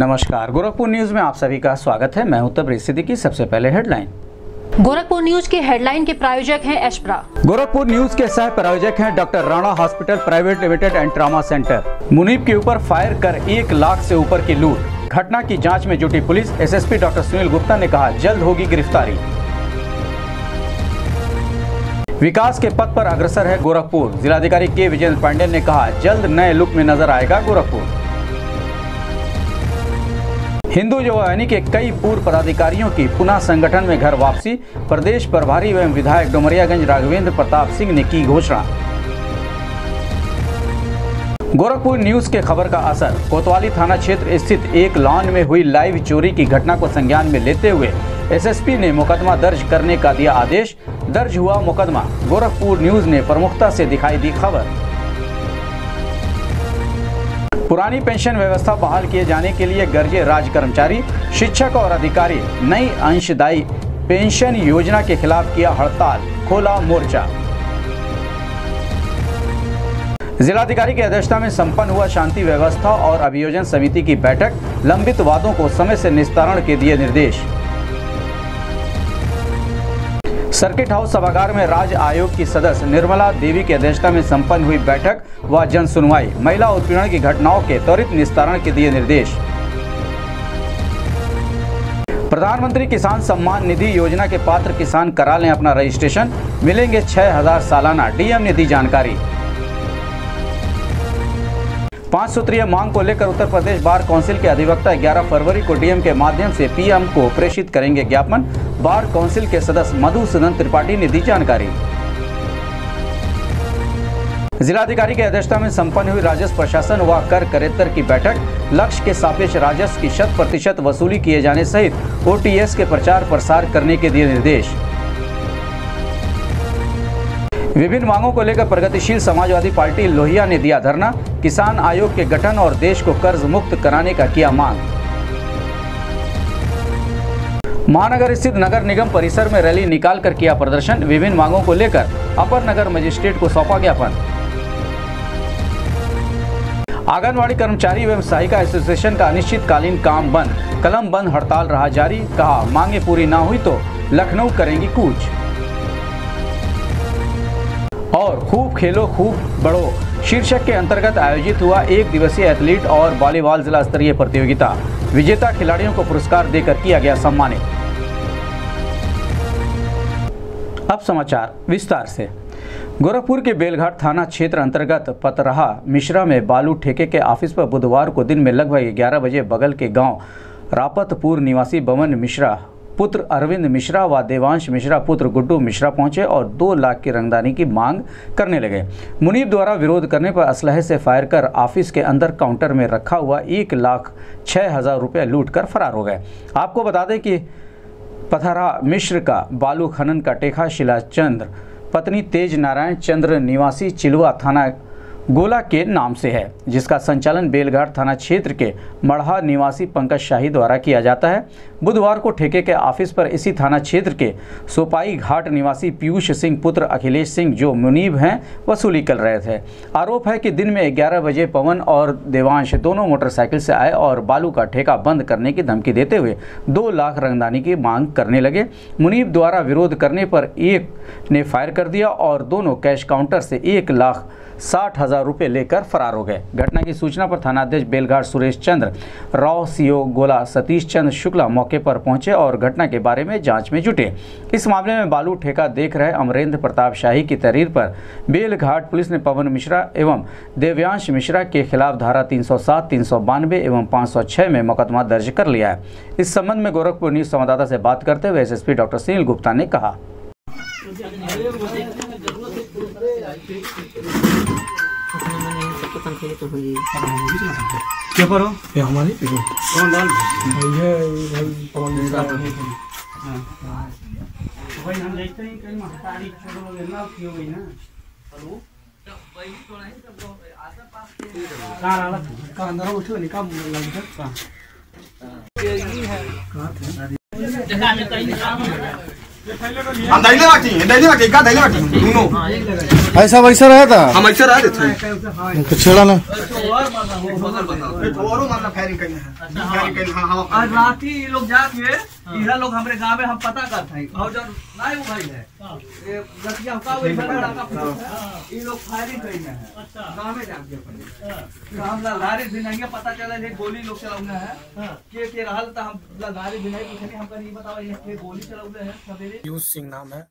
नमस्कार। गोरखपुर न्यूज़ में आप सभी का स्वागत है। मैं हूँ तब स्थिति की सबसे पहले हेडलाइन। गोरखपुर न्यूज़ के हेडलाइन के प्रायोजक हैं एशप्रा। गोरखपुर न्यूज़ के सह प्रायोजक हैं doctor Rana hospital private limited and trauma centre. Munib के ऊपर फायर कर एक लाख से ऊपर की लूट। घटना की जाँच में जुटी police. SSP doctor Sunil Gupta ने कहा जल्द होगी गिरफ्तारी। विकास के पथ पर अग्रसर है गोरखपुर। जिलाधिकारी के विजेंद्र पांडे ने कहा जल्द नए लुक में नज़र आएगा गोरखपुर। हिंदू युवा के कई पूर्व पदाधिकारियों की पुनः संगठन में घर वापसी, प्रदेश प्रभारी एवं विधायक डुमरियागंज राघवेंद्र प्रताप सिंह ने की घोषणा। गोरखपुर न्यूज़ के खबर का असर। कोतवाली थाना क्षेत्र स्थित एक लॉन में हुई लाइव चोरी की घटना को संज्ञान में लेते हुए एसएसपी ने मुकदमा दर्ज करने का दिया आदेश। दर्ज हुआ मुकदमा। गोरखपुर न्यूज़ ने प्रमुखता से दिखाई दी खबर। पुरानी पेंशन व्यवस्था बहाल किए जाने के लिए गर्जे राज्य कर्मचारी, शिक्षक और अधिकारी, नई अंशदायी पेंशन योजना के खिलाफ किया हड़ताल, खोला मोर्चा। जिलाधिकारी की अध्यक्षता में संपन्न हुआ शांति व्यवस्था और अभियोजन समिति की बैठक, लंबित वादों को समय से निस्तारण के दिए निर्देश। सर्किट हाउस सभागार में राज्य आयोग की सदस्य निर्मला देवी की अध्यक्षता में संपन्न हुई बैठक व जन सुनवाई। महिला उत्पीड़न की घटनाओं के त्वरित निस्तारण के दिए निर्देश। प्रधानमंत्री किसान सम्मान निधि योजना के पात्र किसान करा लें अपना रजिस्ट्रेशन। मिलेंगे छह हज़ार सालाना डीएम ने दी जानकारी। पाँच सूत्रीय मांग को लेकर उत्तर प्रदेश बार काउंसिल के अधिवक्ता 11 फरवरी को डीएम के माध्यम से पीएम को प्रेषित करेंगे ज्ञापन। बार काउंसिल के सदस्य मधुसूदन त्रिपाठी ने दी जानकारी। जिलाधिकारी की अध्यक्षता में संपन्न हुई राजस्व प्रशासन व कर करेत्तर की बैठक। लक्ष्य के सापेक्ष राजस्व की शत प्रतिशत वसूली किए जाने सहित ओटीएस के प्रचार प्रसार करने के दिए निर्देश। विभिन्न मांगों को लेकर प्रगतिशील समाजवादी पार्टी लोहिया ने दिया धरना। किसान आयोग के गठन और देश को कर्ज मुक्त कराने का किया मांग। महानगर स्थित नगर निगम परिसर में रैली निकाल कर किया प्रदर्शन। विभिन्न मांगों को लेकर अपर नगर मजिस्ट्रेट को सौंपा ज्ञापन। आंगनबाड़ी कर्मचारी एवं सहायिका एसोसिएशन का अनिश्चितकालीन काम बंद। कलम बंद हड़ताल रहा जारी। कहा, मांगे पूरी ना हुई तो लखनऊ करेंगी कूच। और खूब खेलो, खूब बढ़ो। शीर्षक के अंतर्गत आयोजित हुआ एक दिवसीय एथलीट और वॉलीबॉल जिला स्तरीय प्रतियोगिता। विजेता खिलाड़ियों को पुरस्कार देकर किया गया सम्मानित। अब समाचार विस्तार से। गोरखपुर के बेलघाट थाना क्षेत्र अंतर्गत पतरहा मिश्रा में बालू ठेके के ऑफ़िस पर बुधवार को दिन में लगभग 11 बजे बगल के गाँव रापतपुर निवासी बमन मिश्रा पुत्र अरविंद मिश्रा व देवांश मिश्रा पुत्र गुड्डू मिश्रा पहुँचे और दो लाख की रंगदानी की मांग करने लगे। मुनीब द्वारा विरोध करने पर असलहे से फायर कर ऑफ़िस के अंदर काउंटर में रखा हुआ एक लाख छः हज़ार रुपये लूट कर फरार हो गए। आपको बता दें कि पथरा मिश्र का बालू खनन का टेखा शिला चंद्र पत्नी तेज नारायण चंद्र निवासी चिलवा थाना गोला के नाम से है, जिसका संचालन बेलघाट थाना क्षेत्र के मढ़ा निवासी पंकज शाही द्वारा किया जाता है। बुधवार को ठेके के ऑफ़िस पर इसी थाना क्षेत्र के सोपाई घाट निवासी पीयूष सिंह, पुत्र अखिलेश सिंह जो मुनीब हैं, वसूली कर रहे थे। आरोप है कि दिन में 11 बजे पवन और देवांश दोनों मोटरसाइकिल से आए और बालू का ठेका बंद करने की धमकी देते हुए दो लाख रंगदानी की मांग करने लगे। मुनीब द्वारा विरोध करने पर एक ने फायर कर दिया और दोनों कैश काउंटर से एक लाख साठ हज़ार रुपये लेकर फरार हो गए। घटना की सूचना पर थानाध्यक्ष बेलघाट सुरेश चंद्र राव सीओ गोला सतीश चंद्र शुक्ला मौके पर पहुँचे और घटना के बारे में जाँच में जुटे। इस मामले में बालू ठेका देख रहे अमरेंद्र प्रताप शाही की तहरीर पर बेलघाट पुलिस ने पवन मिश्रा एवं देव्यांश मिश्रा के खिलाफ धारा 307, 392 एवं 506 में मुकदमा दर्ज कर लिया है। इस संबंध में गोरखपुर न्यूज़ संवाददाता से बात करते हुए एसएसपी डॉक्टर सुनील गुप्ता ने कहा। क्या करो ये हमारी कौन डाल ये भाई पवन मिश्रा भाई हम देखते हैं कहीं महतारी छोड़ लोग ना की हो गई ना हेलो कहाँ रहा का अंदर उठो निकाल लग जा देखा मैं कहीं काम हम दैले बाटी हैं दैले बाटी का दैले बाटी दोनों ऐसा वैसा रहा था? हम ऐसे रहा थे। तो छेड़ा ना। और मारना फायरिंग करना है। फायरिंग करना हाँ हाँ आज रात ही ये लोग जाके इधर लोग हमरे गाँव में हम पता करते हैं और जो नहीं वो भाई है। ये लड़कियाँ का वही बड़ा लड़का पुलिस है? ये लोग फायरिंग करना है। गाँव में जाके अपने। तो हम लगारी भी नहीं है पता चला ये गोली लोग चलाउना है। के के रहल त हम लगारी भी नहीं पूछनी हमका नहीं बतावा ये के गोली चलाउले है सवेरे? पीयूष सिंह नाम है।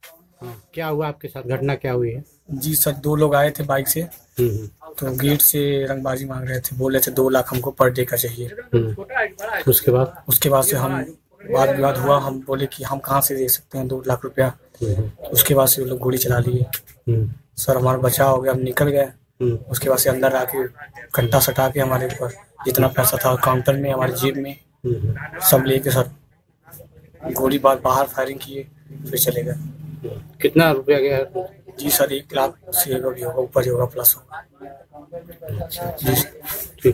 क्या हुआ आपके साथ? घटना क्या हुई है? जी सर दो लोग आए थे बाइक से। हम्म, तो गेट से रंगबाजी मांग रहे थे। बोले थे दो लाख हमको पर डे का चाहिए। हम्म। उसके बाद? उसके बाद से हम वाद विवाद हुआ हम बोले कि हम कहाँ से दे सकते हैं दो लाख रुपया? उसके बाद से वो लोग गोली चला लिए। हम्म, सर हमारा बचाव हो गया हम निकल गए। हम्म, उसके बाद से अंदर आके घंटा सटा के हमारे ऊपर जितना पैसा था काउंटर में हमारे जेब में हम्म। सब लेके सर गोली बार बाहर फायरिंग किए फिर चले गए। कितना रुपया गया? जी सर एक लाख से होगा ऊपर ही होगा प्लस होगा। जी।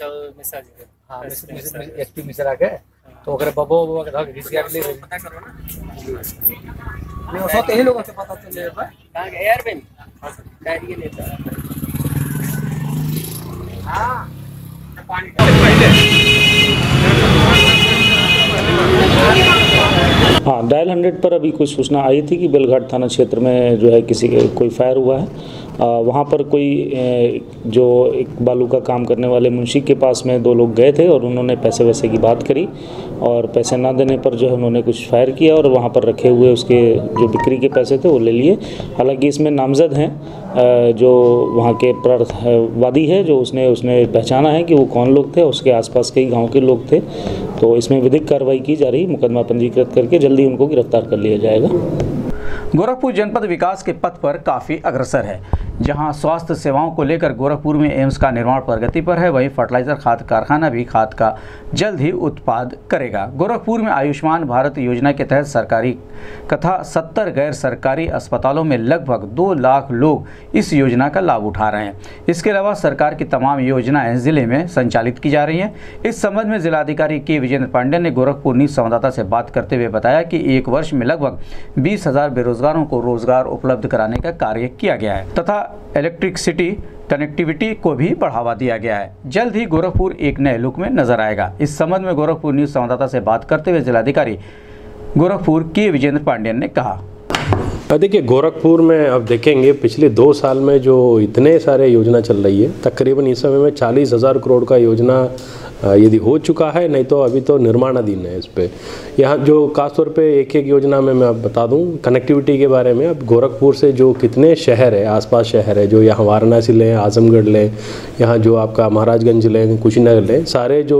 अच्छा जी हाँ एसपी मिश्रा के। तो ओकरे बबुआ बबुआ के धक घिस के ले पता करो ना। नहीं वो सब यही लोगों से पता चले कहाँ गए? यार बेन डायरी लेता हाँ डायल हंड्रेड पर अभी कोई सूचना आई थी कि बेलघाट थाना क्षेत्र में जो है किसी के कोई फायर हुआ है। वहाँ पर कोई जो एक बालू का काम करने वाले मुंशी के पास में दो लोग गए थे और उन्होंने पैसे वैसे की बात करी और पैसे ना देने पर जो है उन्होंने कुछ फायर किया और वहाँ पर रखे हुए उसके जो बिक्री के पैसे थे वो ले लिए। हालाँकि इसमें नामजद हैं जो वहाँ के प्रार्थ वादी है, जो उसने उसने पहचाना है कि वो कौन लोग थे, उसके आसपास के ही गाँव के लोग थे। तो इसमें विधिक कार्रवाई की जा रही, मुकदमा पंजीकृत करके जल्दी उनको गिरफ़्तार कर लिया जाएगा। गोरखपुर जनपद विकास के पथ पर काफ़ी अग्रसर है। जहाँ स्वास्थ्य सेवाओं को लेकर गोरखपुर में एम्स का निर्माण प्रगति पर है, वहीं फर्टिलाइज़र खाद कारखाना भी खाद का जल्द ही उत्पाद करेगा। गोरखपुर में आयुष्मान भारत योजना के तहत सरकारी तथा 70 गैर सरकारी अस्पतालों में लगभग दो लाख लोग इस योजना का लाभ उठा रहे हैं। इसके अलावा सरकार की तमाम योजनाएँ ज़िले में संचालित की जा रही हैं। इस संबंध में जिलाधिकारी के विजेंद्र पांडे ने गोरखपुर न्यूज़ संवाददाता से बात करते हुए बताया कि एक वर्ष में लगभग बीस बेरोजगारों को रोज़गार उपलब्ध कराने का कार्य किया गया है तथा इलेक्ट्रिसिटी कनेक्टिविटी को भी बढ़ावा दिया गया है। जल्द ही गोरखपुर एक नए लुक में नज़र आएगा। इस संबंध में गोरखपुर न्यूज़ संवाददाता से बात करते हुए जिलाधिकारी गोरखपुर के विजेंद्र पांडेयन ने कहा। देखिए, गोरखपुर में अब देखेंगे, पिछले दो साल में जो इतने सारे योजना चल रही है, तकरीबन इस समय में चालीस हज़ार करोड़ का योजना यदि हो चुका है, नहीं तो अभी तो निर्माणाधीन है इस पर यहाँ जो खासतौर पे एक एक योजना में मैं अब बता दूँ कनेक्टिविटी के बारे में, अब गोरखपुर से जो कितने शहर है, आसपास शहर है, जो यहाँ वाराणसी लें, आजमगढ़ लें, यहाँ जो आपका महाराजगंज लें, कुशीनगर लें, सारे जो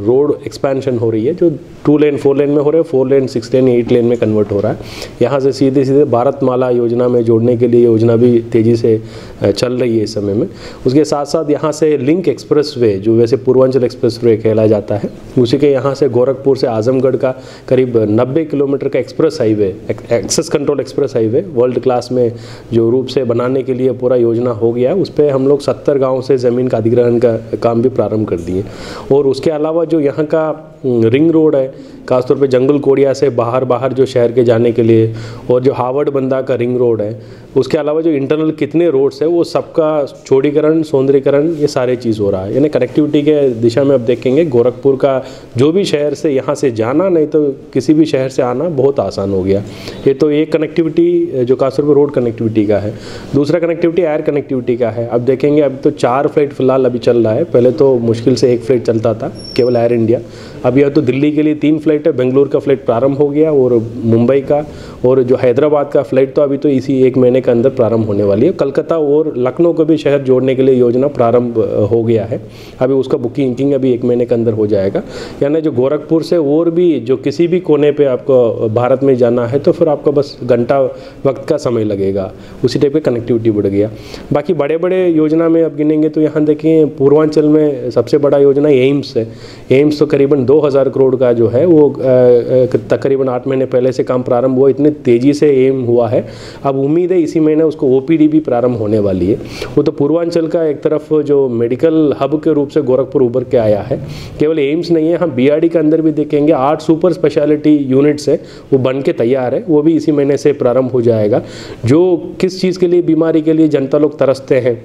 रोड एक्सपेंशन हो रही है, जो टू लेन फोर लेन में हो रहे हैं four lane six lane eight lane में कन्वर्ट हो रहा है। यहाँ से सीधे सीधे भारतमाला योजना में जोड़ने के लिए योजना भी तेज़ी से चल रही है इस समय में। उसके साथ साथ यहाँ से लिंक एक्सप्रेस वे जो वैसे पूर्वांचल एक्सप्रेस वे कहला जाता है। उसी के यहाँ से गोरखपुर से आजमगढ़ का करीब 90 किलोमीटर का express highway access control express highway, world class में जो रूप से बनाने के लिए पूरा योजना हो गया है उस पर हम लोग सत्तर गाँव से ज़मीन का अधिग्रहण का काम भी प्रारंभ कर दिए। और उसके अलावा जो यहाँ का रिंग रोड है खासतौर पे जंगल कोड़िया से बाहर बाहर जो शहर के जाने के लिए और जो हावड़ बंदा का रिंग रोड है, उसके अलावा जो इंटरनल कितने रोड्स है, वो सबका चौड़ीकरण, सौंदर्यकरण, ये सारे चीज़ हो रहा है। यानी कनेक्टिविटी के दिशा में अब देखेंगे, गोरखपुर का जो भी शहर से यहाँ से जाना, नहीं तो किसी भी शहर से आना बहुत आसान हो गया। ये तो एक कनेक्टिविटी जो खासतौर पर रोड कनेक्टिविटी का है। दूसरा कनेक्टिविटी एयर कनेक्टिविटी का है। अब देखेंगे अब तो चार फ़्लाइट फ़िलहाल अभी चल रहा है। पहले तो मुश्किल से एक फ़्लाइट चलता था, केवल एयर इंडिया अब यह तो दिल्ली के लिए तीन फ़्लाइट फ़्लाइट है बेंगलोर का फ़्लाइट प्रारंभ हो गया और मुंबई का और जो हैदराबाद का फ़्लाइट तो अभी तो इसी एक महीने के अंदर प्रारंभ होने वाली है। कलकत्ता और लखनऊ को भी शहर जोड़ने के लिए योजना प्रारंभ हो गया है। अभी उसका बुकिंग अभी एक महीने के अंदर हो जाएगा। यानी जो गोरखपुर से और भी जो किसी भी कोने पर आपको भारत में जाना है तो फिर आपको बस घंटा वक्त का समय लगेगा। उसी टाइप की कनेक्टिविटी बढ़ गया। बाकी बड़े बड़े योजना में अब गिनेंगे तो यहाँ देखिए, पूर्वांचल में सबसे बड़ा योजना एम्स है। एम्स तो करीबन 2000 करोड़ का जो है, वो तकरीबन आठ महीने पहले से काम प्रारंभ हुआ। इतने तेज़ी से एम हुआ है। अब उम्मीद है इसी महीने उसको ओपीडी भी प्रारंभ होने वाली है। वो तो पूर्वांचल का एक तरफ़ जो मेडिकल हब के रूप से गोरखपुर उभर के आया है। केवल एम्स नहीं है हम बीआरडी के अंदर भी देखेंगे। आठ सुपर स्पेशलिटी यूनिट्स है, वो बन के तैयार है। वो भी इसी महीने से प्रारंभ हो जाएगा। जो किस चीज़ के लिए, बीमारी के लिए जनता लोग तरसते हैं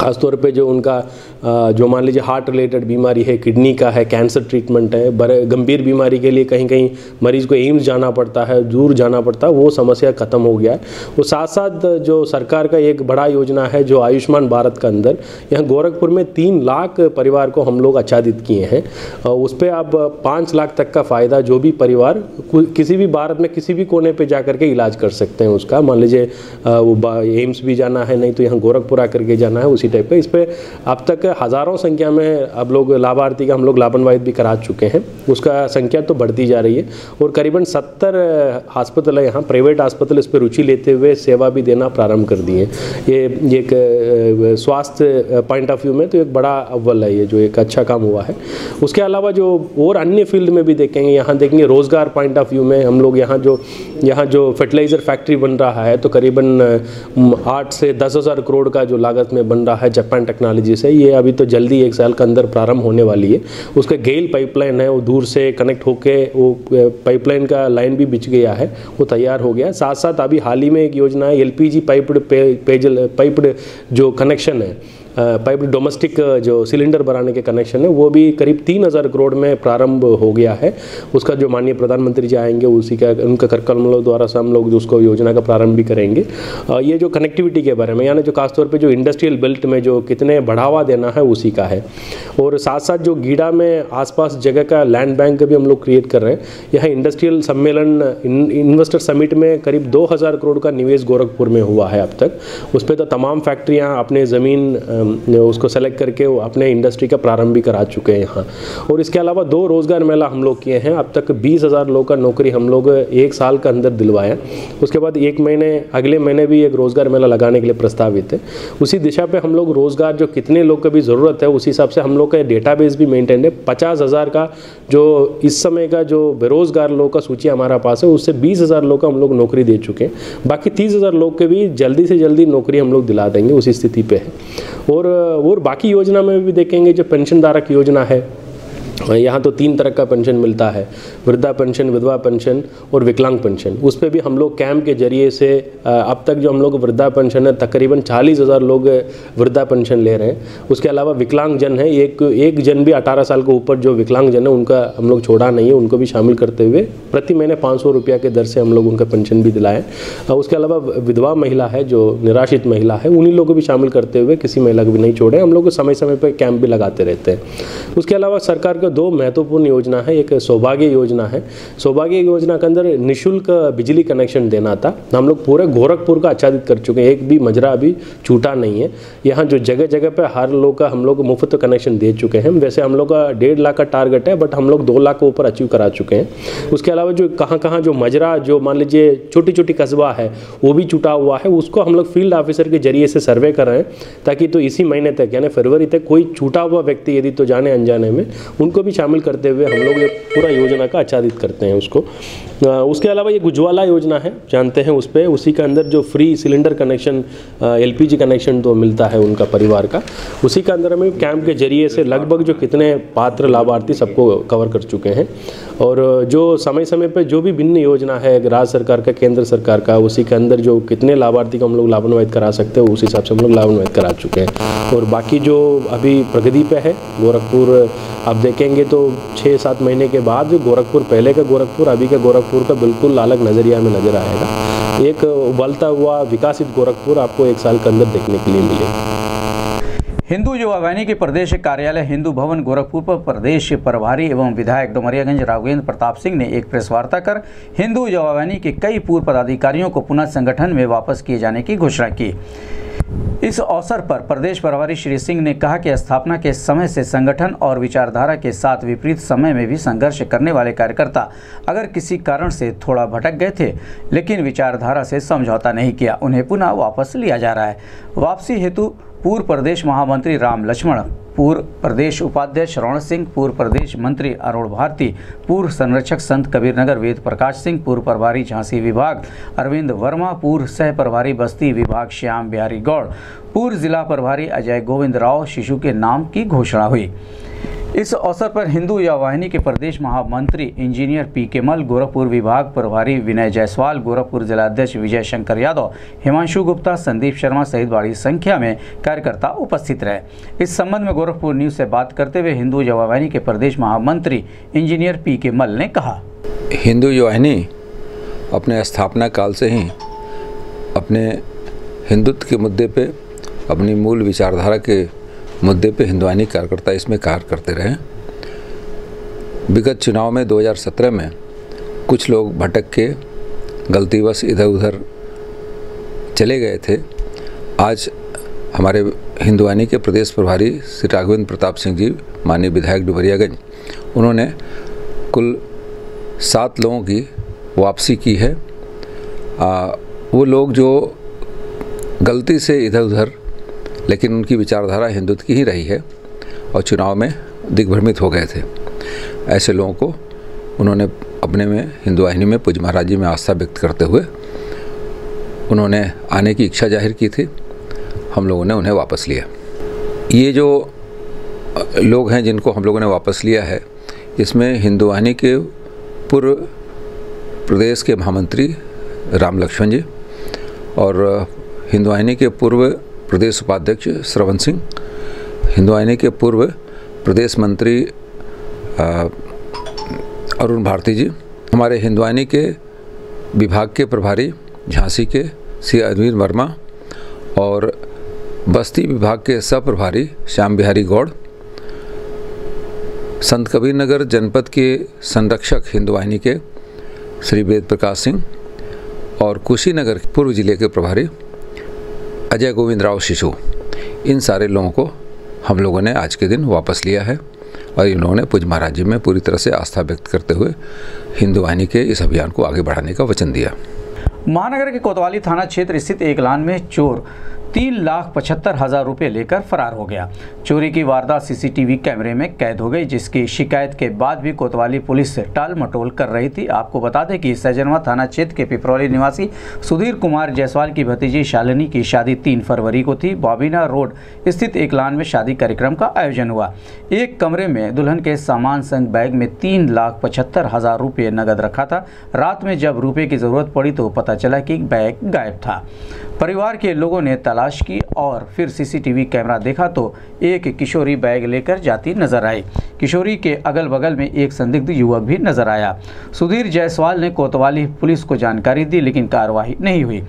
खासतौर पे जो उनका जो मान लीजिए हार्ट रिलेटेड बीमारी है किडनी का है कैंसर ट्रीटमेंट है बड़े गंभीर बीमारी के लिए कहीं कहीं मरीज़ को एम्स जाना पड़ता है, दूर जाना पड़ता है, वो समस्या खत्म हो गया है। वो साथ साथ जो सरकार का एक बड़ा योजना है, जो आयुष्मान भारत का अंदर, यहाँ गोरखपुर में तीन लाख परिवार को हम लोग आच्छादित किए हैं। उस पर अब पाँच लाख तक का फ़ायदा जो भी परिवार किसी भी भारत में किसी भी कोने पर जा करके इलाज कर सकते हैं उसका। मान लीजिए वो एम्स भी जाना है, नहीं तो यहाँ गोरखपुर आकर के जाना है, उसी टाइप का इस पर अब तक हज़ारों संख्या में अब लोग लाभार्थी का हम लोग लाभान्वित भी करा चुके हैं। उसका संख्या तो बढ़ती जा रही है और करीबन सत्तर अस्पताल है। यहाँ प्राइवेट अस्पताल इस पर रुचि लेते हुए सेवा भी देना प्रारंभ कर दिए। ये एक स्वास्थ्य पॉइंट ऑफ़ व्यू में तो एक बड़ा अव्वल है ये जो एक अच्छा काम हुआ है। उसके अलावा जो और अन्य फ़ील्ड में भी देखेंगे, यहाँ देखेंगे रोज़गार पॉइंट ऑफ़ व्यू में हम लोग यहाँ जो यहाँ जो फर्टिलाइज़र फैक्ट्री बन रहा है तो करीबन आठ से दस हज़ार करोड़ का जो लागत में बन रहा है जापान टेक्नोलॉजी से। ये अभी तो जल्दी एक साल के अंदर प्रारंभ होने वाली है। उसका गेल पाइपलाइन है, वो दूर से कनेक्ट होके वो पाइपलाइन का लाइन भी बिछ गया है, वो तैयार हो गया। साथ साथ अभी हाल ही में एक योजना है एल पी, पेजल, पाइप्ड जो कनेक्शन है पाइप डोमेस्टिक जो सिलेंडर बनाने के कनेक्शन है, वो भी करीब तीन हज़ार करोड़ में प्रारंभ हो गया है। उसका जो माननीय प्रधानमंत्री जी आएँगे, उसी का, उनका कार्यक्रम द्वारा से हम लोग उसको योजना का प्रारंभ भी करेंगे। ये जो कनेक्टिविटी के बारे में, यानी जो खासतौर पर जो इंडस्ट्रियल बेल्ट में जो कितने बढ़ावा देना है, उसी का है। और साथ साथ जो गीडा में आसपास जगह का लैंड बैंक भी हम लोग क्रिएट कर रहे हैं। यहाँ इंडस्ट्रियल सम्मेलन इन्वेस्टर समिट में करीब 2000 करोड़ का निवेश गोरखपुर में हुआ है अब तक। उस पर तो तमाम फैक्ट्रियाँ अपने ज़मीन उसको सेलेक्ट करके वो अपने इंडस्ट्री का प्रारंभ भी करा चुके हैं यहाँ। और इसके अलावा दो रोज़गार मेला हम लोग किए हैं। अब तक बीस हज़ार लोग का नौकरी हम लोग एक साल के अंदर दिलवाया उसके बाद एक महीने, अगले महीने भी एक रोज़गार मेला लगाने के लिए प्रस्तावित है। उसी दिशा पे हम लोग रोज़गार जो कितने लोग को भी ज़रूरत है, उसी हिसाब से हम लोग का डेटाबेस भी मेंटेन है। पचास का जो इस समय का जो बेरोज़गार लोगों का सूची हमारा पास है, उससे बीस हज़ार लोग का हम लोग नौकरी दे चुके हैं। बाकी तीस हज़ार लोग के भी जल्दी से जल्दी नौकरी हम लोग दिला देंगे, उसी स्थिति पे है। और और बाकी योजना में भी देखेंगे जो पेंशन धारक योजना है यहाँ तो तीन तरह का पेंशन मिलता है। वृद्धा पेंशन विधवा पेंशन और विकलांग पेंशन उस पर भी हम लोग कैंप के ज़रिए से अब तक जो हम लोग वृद्धा पेंशन है, तकरीबन चालीस हज़ार लोग वृद्धा पेंशन ले रहे हैं। उसके अलावा विकलांग जन है, एक एक जन भी अठारह साल के ऊपर जो विकलांग जन है, उनका हम लोग छोड़ा नहीं है, उनको भी शामिल करते हुए प्रति महीने पाँच सौ रुपया के दर से हम लोग उनका पेंशन भी दिलाएँ उसके अलावा विधवा महिला है, जो निराश्रित महिला है, उन्हीं लोगों को भी शामिल करते हुए किसी महिला को भी नहीं छोड़े, हम लोग समय समय पर कैंप भी लगाते रहते हैं। उसके अलावा सरकार का दो महत्वपूर्ण योजना है, एक सौभाग्य योजना है। सौभाग्य योजना के अंदर निशुल्क बिजली कनेक्शन देना था। हम लोग पूरे गोरखपुर का आच्छादित कर चुके हैं। एक भी मजरा अभी छूटा नहीं है। यहाँ जो जगह जगह पर हर लोग का हम लोग मुफ़्त कनेक्शन दे चुके हैं। वैसे हम लोग का डेढ़ लाख का टारगेट है, बट हम लोग दो लाख के ऊपर अचीव करा चुके हैं। उसके अलावा जो कहाँ कहाँ जो मजरा, जो मान लीजिए छोटी छोटी कस्बा है, वो भी छूटा हुआ है। उसको हम लोग फ़ील्ड ऑफिसर के ज़रिए से सर्वे कर रहे हैं, ताकि तो इसी महीने तक, यानी फरवरी तक कोई छूटा हुआ व्यक्ति यदि तो जाने अनजाने में, उनको भी शामिल करते हुए हम लोग पूरा योजना का आच्छादित करते हैं उसको। उसके अलावा ये उज्ज्वला योजना है, जानते हैं उस पर उसी के अंदर जो free cylinder connection LPG connection तो मिलता है उनका परिवार का। उसी के अंदर हमें कैंप के ज़रिए से लगभग जो कितने पात्र लाभार्थी सबको कवर कर चुके हैं। और जो समय समय पर जो भी भिन्न योजना है, राज्य सरकार का, केंद्र सरकार का, उसी के अंदर जो कितने लाभार्थी को हम लोग लाभान्वित करा सकते हैं, उस हिसाब से हम लोग लाभान्वित करा चुके हैं। और बाकी जो अभी प्रगति पे है, गोरखपुर, आप देखेंगे तो छः सात महीने के बाद, गोरखपुर, पहले का गोरखपुर, अभी का गोरखपुर का बिल्कुल अलग नज़रिया में नज़र आएगा। एक उबलता हुआ विकासित गोरखपुर आपको एक साल के अंदर देखने के लिए मिलेगा। हिंदू युवा वाहिनी के प्रदेश कार्यालय हिंदू भवन गोरखपुर पर प्रदेश प्रभारी एवं विधायक डुमरियागंज राघवेंद्र प्रताप सिंह ने एक प्रेस वार्ता कर हिंदू युवा वाहिनी के कई पूर्व पदाधिकारियों को पुनः संगठन में वापस किए जाने की घोषणा की। इस अवसर पर प्रदेश प्रभारी श्री सिंह ने कहा कि स्थापना के समय से संगठन और विचारधारा के साथ विपरीत समय में भी संघर्ष करने वाले कार्यकर्ता अगर किसी कारण से थोड़ा भटक गए थे, लेकिन विचारधारा से समझौता नहीं किया, उन्हें पुनः वापस लिया जा रहा है। वापसी हेतु पूर्व प्रदेश महामंत्री राम लक्ष्मण, पूर्व प्रदेश उपाध्यक्ष श्रवण सिंह, पूर्व प्रदेश मंत्री अरुण भारती, पूर्व संरक्षक संत कबीरनगर वेद प्रकाश सिंह, पूर्व प्रभारी झांसी विभाग अरविंद वर्मा, पूर्व सह प्रभारी बस्ती विभाग श्याम बिहारी गौड़, पूर्व जिला प्रभारी अजय गोविंद राव शिशु के नाम की घोषणा हुई। इस अवसर पर हिंदू युवा वाहिनी के प्रदेश महामंत्री इंजीनियर पी के मल, गोरखपुर विभाग प्रभारी विनय जायसवाल, गोरखपुर जिलाध्यक्ष विजय शंकर यादव, हिमांशु गुप्ता, संदीप शर्मा सहित बड़ी संख्या में कार्यकर्ता उपस्थित रहे। इस संबंध में गोरखपुर न्यूज़ से बात करते हुए हिंदू युवा वाहिनी के प्रदेश महामंत्री इंजीनियर पी के मल ने कहा। हिंदू युवा अपने स्थापना काल से ही अपने हिंदुत्व के मुद्दे पे अपनी मूल विचारधारा के मुद्दे पे हिंदुआनी कार्यकर्ता इसमें कार्य करते रहे। विगत चुनाव में 2017 में कुछ लोग भटक के गलतीवश इधर उधर चले गए थे। आज हमारे हिंदुआनी के प्रदेश प्रभारी श्री राघवेंद्र प्रताप सिंह जी माननीय विधायक डुबरियागंज उन्होंने कुल सात लोगों की वापसी की है। आ, वो लोग जो गलती से इधर उधर लेकिन उनकी विचारधारा हिंदुत्व की ही रही है और चुनाव में दिग्भ्रमित हो गए थे। ऐसे लोगों को उन्होंने अपने में, हिंदू वाहिनी में पूज महाराज जी में आस्था व्यक्त करते हुए उन्होंने आने की इच्छा ज़ाहिर की थी। हम लोगों ने उन्हें वापस लिया। ये जो लोग हैं जिनको हम लोगों ने वापस लिया है, इसमें हिंदू वाहिनी के पूर्व प्रदेश के महामंत्री राम लक्ष्मण जी और हिंदू वाहिनी के पूर्व प्रदेश उपाध्यक्ष श्रवण सिंह, हिंदू वाहिनी के पूर्व प्रदेश मंत्री अरुण भारती जी, हमारे हिंदवानी के विभाग के प्रभारी झांसी के श्री अरविंद वर्मा और बस्ती विभाग के सह प्रभारी श्याम बिहारी गौड़, संत कबीर नगर जनपद के संरक्षक हिंदू के श्री वेद प्रकाश सिंह और कुशीनगर पूर्व ज़िले के प्रभारी अजय गोविंद राव शिशु। इन सारे लोगों को हम लोगों ने आज के दिन वापस लिया है और इन लोगों ने पूज महाराज जी में पूरी तरह से आस्था व्यक्त करते हुए हिंदू वाहिनी के इस अभियान को आगे बढ़ाने का वचन दिया। महानगर के कोतवाली थाना क्षेत्र स्थित एक लान में चोर तीन लाख पचहत्तर हज़ार रुपये लेकर फरार हो गया। चोरी की वारदात सीसीटीवी कैमरे में कैद हो गई, जिसकी शिकायत के बाद भी कोतवाली पुलिस टाल मटोल कर रही थी। आपको बता दें कि सैजनवा थाना क्षेत्र के पिपरौली निवासी सुधीर कुमार जायसवाल की भतीजी शालिनी की शादी तीन फरवरी को थी। बॉबिना रोड स्थित एक लान में शादी कार्यक्रम का आयोजन हुआ। एक कमरे में दुल्हन के सामान संग बैग में तीन लाख पचहत्तर हज़ार रुपये नगद रखा था। रात में जब रुपये की ज़रूरत पड़ी तो पता चला कि बैग गायब था। परिवार के लोगों ने तलाश की और फिर सीसीटीवी कैमरा देखा तो एक किशोरी बैग लेकर जाती नज़र आई। किशोरी के अगल बगल में एक संदिग्ध युवक भी नज़र आया। सुधीर जायसवाल ने कोतवाली पुलिस को जानकारी दी, लेकिन कार्रवाई नहीं हुई।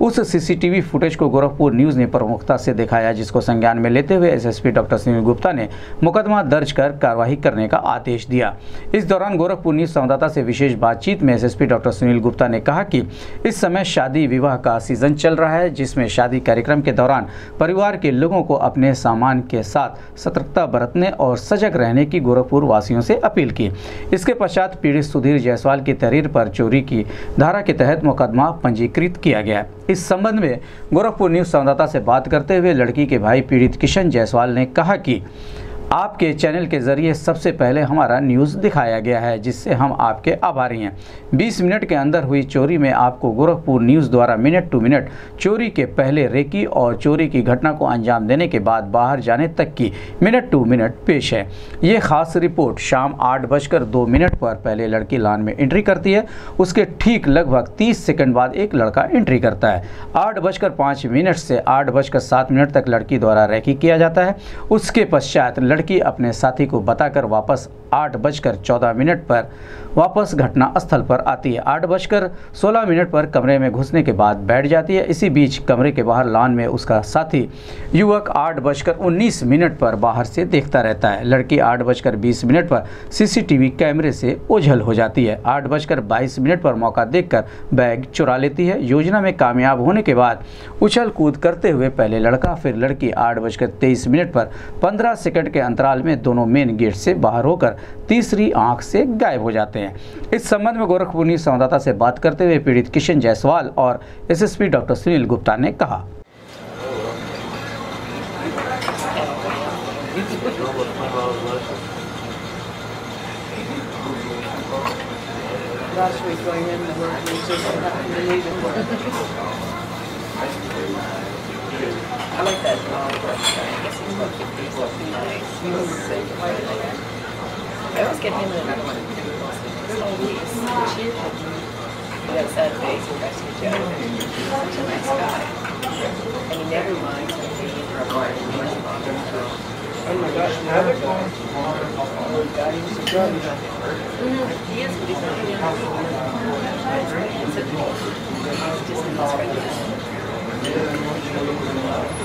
उस सीसीटीवी फुटेज को गोरखपुर न्यूज़ ने प्रमुखता से दिखाया, जिसको संज्ञान में लेते हुए एसएसपी डॉक्टर सुनील गुप्ता ने मुकदमा दर्ज कर कार्रवाई करने का आदेश दिया। इस दौरान गोरखपुर न्यूज़ संवाददाता से विशेष बातचीत में एसएसपी डॉक्टर सुनील गुप्ता ने कहा कि इस समय शादी विवाह का सीज़न चल रहा है, जिसमें शादी कार्यक्रम के दौरान परिवार के लोगों को अपने सामान के साथ सतर्कता बरतने और सजग रहने की गोरखपुर वासियों से अपील की। इसके पश्चात पीड़ित सुधीर जायसवाल की तहरीर पर चोरी की धारा के तहत मुकदमा पंजीकृत किया गया। इस संबंध में गोरखपुर न्यूज़ संवाददाता से बात करते हुए लड़की के भाई पीड़ित किशन जायसवाल ने कहा कि आपके चैनल के ज़रिए सबसे पहले हमारा न्यूज़ दिखाया गया है, जिससे हम आपके आभारी हैं। 20 मिनट के अंदर हुई चोरी में आपको गोरखपुर न्यूज़ द्वारा मिनट टू मिनट चोरी के पहले रेकी और चोरी की घटना को अंजाम देने के बाद बाहर जाने तक की मिनट टू मिनट पेश है। ये खास रिपोर्ट शाम आठ बजकर दो मिनट पर पहले लड़की लान में एंट्री करती है। उसके ठीक लगभग तीस सेकेंड बाद एक लड़का एंट्री करता है। आठ बजकर पाँच मिनट से आठ बजकर सात मिनट तक लड़की द्वारा रेकी किया जाता है। उसके पश्चात लड़की अपने साथी को बताकर वापस आठ बजकर चौदह मिनट पर वापस घटना स्थल पर आती है। आठ बजकर सोलह मिनट पर कमरे में घुसने के बाद बैठ जाती है। इसी बीच कमरे के बाहर लान में उसका साथी युवक आठ बजकर उन्नीस मिनट पर बाहर से देखता रहता है। लड़की आठ बजकर बीस मिनट पर सीसीटीवी कैमरे से ओझल हो जाती है। आठ बजकर बाईस मिनट पर मौका देखकर बैग चुरा लेती है। योजना में कामयाब होने के बाद उछल कूद करते हुए पहले लड़का, फिर लड़की आठ बजकर तेईस मिनट पर पंद्रह सेकंड के अंतराल में दोनों मेन गेट से बाहर होकर तीसरी आँख से गायब हो जाते हैं। इस संबंध में गोरखपुर संवाददाता से बात करते हुए पीड़ित किशन जायसवाल और एसएसपी डॉक्टर सुनील गुप्ता ने कहा। Going in, we I like that uh, long. I guess it's about 50 or something. I always get him in another one. Good old niece. She has that face and that's the joke. Such a nice guy. And he never minds me being for a party. Oh my gosh, another guy. Oh, God, he was a drug. Mm-hmm. He is, but he's not. He's just in this regular.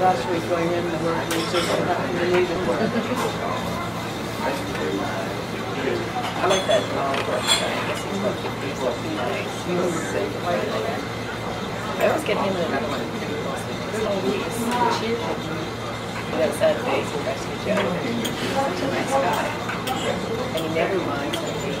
last week going in and work and just nothing to leave I like that. I guess to nice. He was sick quite a. I always get him in another one. This whole week is cheerful. That Saturday, he rescued Joe. Such a nice guy. And he never minds me being.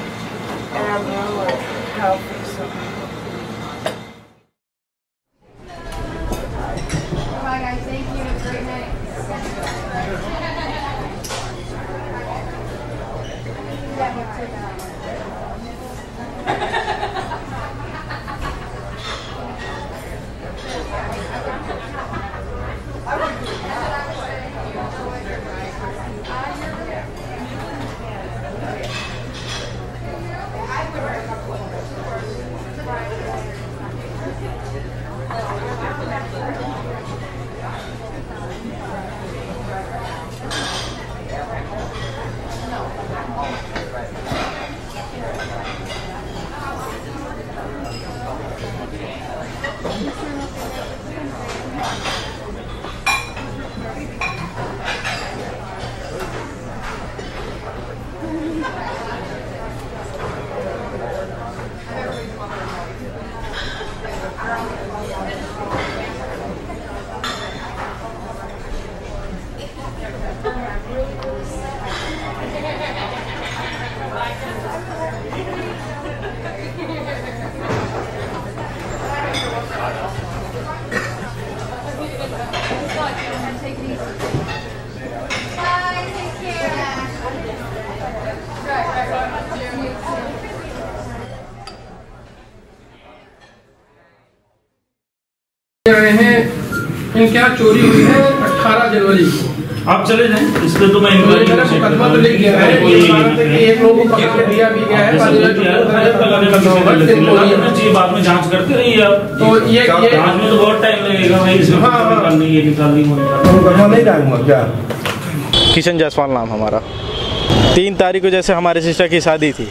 चोरी हुई है 18 जनवरी को। आप चले जाएँ इस पे तो मैं मुकदमा तो लिख गया है ये बात कि एक लोग को पकड़ के दिया भी गया है चाहिए बाद में जाँच करते रहिए आप। तो ये- ये- जाँच में तो बहुत टाइम लगेगा भाई इसमें हाँ, हाँ। ये निकालनी मुकदमा नहीं डालूँगा क्या? किशन जायसवाल नाम हमारा। तीन तारीख को जैसे हमारे सिस्टर की शादी थी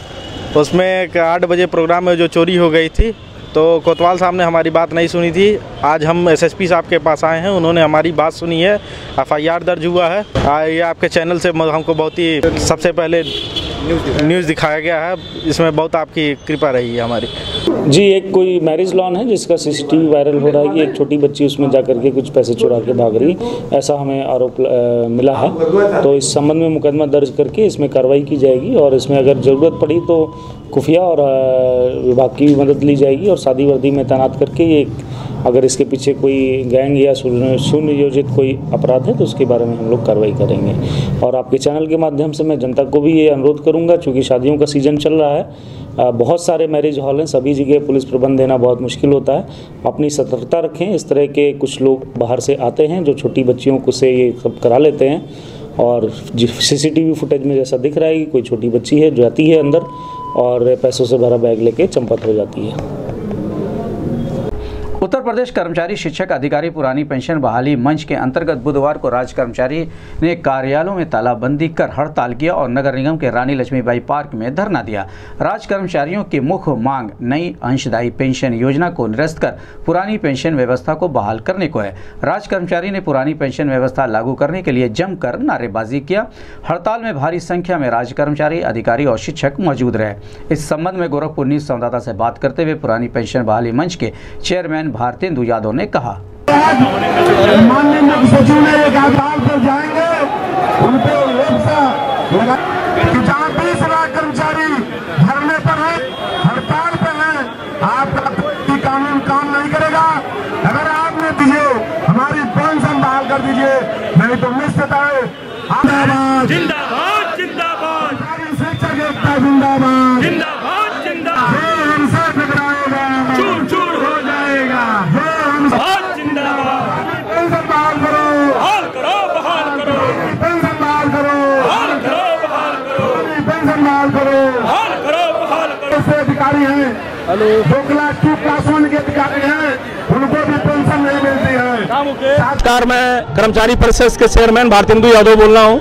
उसमें एक आठ बजे प्रोग्राम में जो चोरी हो गई थी तो कोतवाल साहब ने हमारी बात नहीं सुनी थी। आज हम एसएसपी साहब के पास आए हैं। उन्होंने हमारी बात सुनी है। एफआईआर दर्ज हुआ है। ये आपके चैनल से हमको बहुत ही सबसे पहले न्यूज़ दिखाया। गया है। इसमें बहुत आपकी कृपा रही है हमारी। जी एक कोई मैरिज लॉन है जिसका सीसीटीवी वायरल हो रहा है। कि एक छोटी बच्ची उसमें जा करके कुछ पैसे चुरा के भाग रही। ऐसा हमें आरोप मिला है। तो इस संबंध में मुकदमा दर्ज करके इसमें कार्रवाई की जाएगी और इसमें अगर ज़रूरत पड़ी तो खुफिया और विभाग की भी मदद ली जाएगी और शादी वर्दी में तैनात करके ये अगर इसके पीछे कोई गैंग या सुनियोजित कोई अपराध है तो उसके बारे में हम लोग कार्रवाई करेंगे। और आपके चैनल के माध्यम से मैं जनता को भी ये अनुरोध करूँगा, चूँकि शादियों का सीज़न चल रहा है बहुत सारे मैरिज हॉल हैं, सभी जगह पुलिस प्रबंध देना बहुत मुश्किल होता है। अपनी सतर्कता रखें, इस तरह के कुछ लोग बाहर से आते हैं, जो छोटी बच्चियों को से ये सब करा लेते हैं। और सीसीटीवी फुटेज में जैसा दिख रहा है कि कोई छोटी बच्ची है जो आती है अंदर और पैसों से भरा बैग लेके चंपत हो जाती है। उत्तर प्रदेश कर्मचारी शिक्षक अधिकारी पुरानी पेंशन बहाली मंच के अंतर्गत बुधवार को राज्य कर्मचारी ने कार्यालयों में तालाबंदी कर हड़ताल किया और नगर निगम के रानी लक्ष्मीबाई पार्क में धरना दिया। राज्य कर्मचारियों की मुख्य मांग, नई अंशदायी पेंशन योजना को निरस्त कर पुरानी पेंशन व्यवस्था को बहाल करने को है। राज्य कर्मचारी ने पुरानी पेंशन व्यवस्था लागू करने के लिए जमकर नारेबाजी किया। हड़ताल में भारी संख्या में राज्य कर्मचारी, अधिकारी और शिक्षक मौजूद रहे। इस संबंध में गोरखपुर न्यूज़ संवाददाता से बात करते हुए पुरानी पेंशन बहाली मंच के चेयरमैन भारतेंदु यादव ने कहा। सचिव ने एक जाएँगे। उन पे व्यवस्था लगा कि जहाँ बीस लाख कर्मचारी धरने पर है हड़ताल पर है आपका कोई कानून काम नहीं करेगा। अगर आपने दीजिए हमारी पेंशन बहाल कर दीजिए नहीं तो है जिंदाबाद जिंदाबाद। जिंदाबाद शिक्षक एकता जिंदाबाद। जिंदाबाद जिंदाबाद जो हमसे टकराएगा चूर चूर हो जाएगा जो हमसे बहुत जिंदाबाद पेंशन बहाल करो बहाल करो बहाल करो पेंशन बहाल करो बहाल करो बहाल करो पेंशन बहाल करो बहाल करो बहाल करो से अधिकारी हैं दो क्लास टू क्लास वन के अधिकारी हैं उनको भी पेंशन नहीं मिलती है। नमस्कार मैं कर्मचारी परिषद के चेयरमैन भारतेंदु यादव बोल रहा हूँ।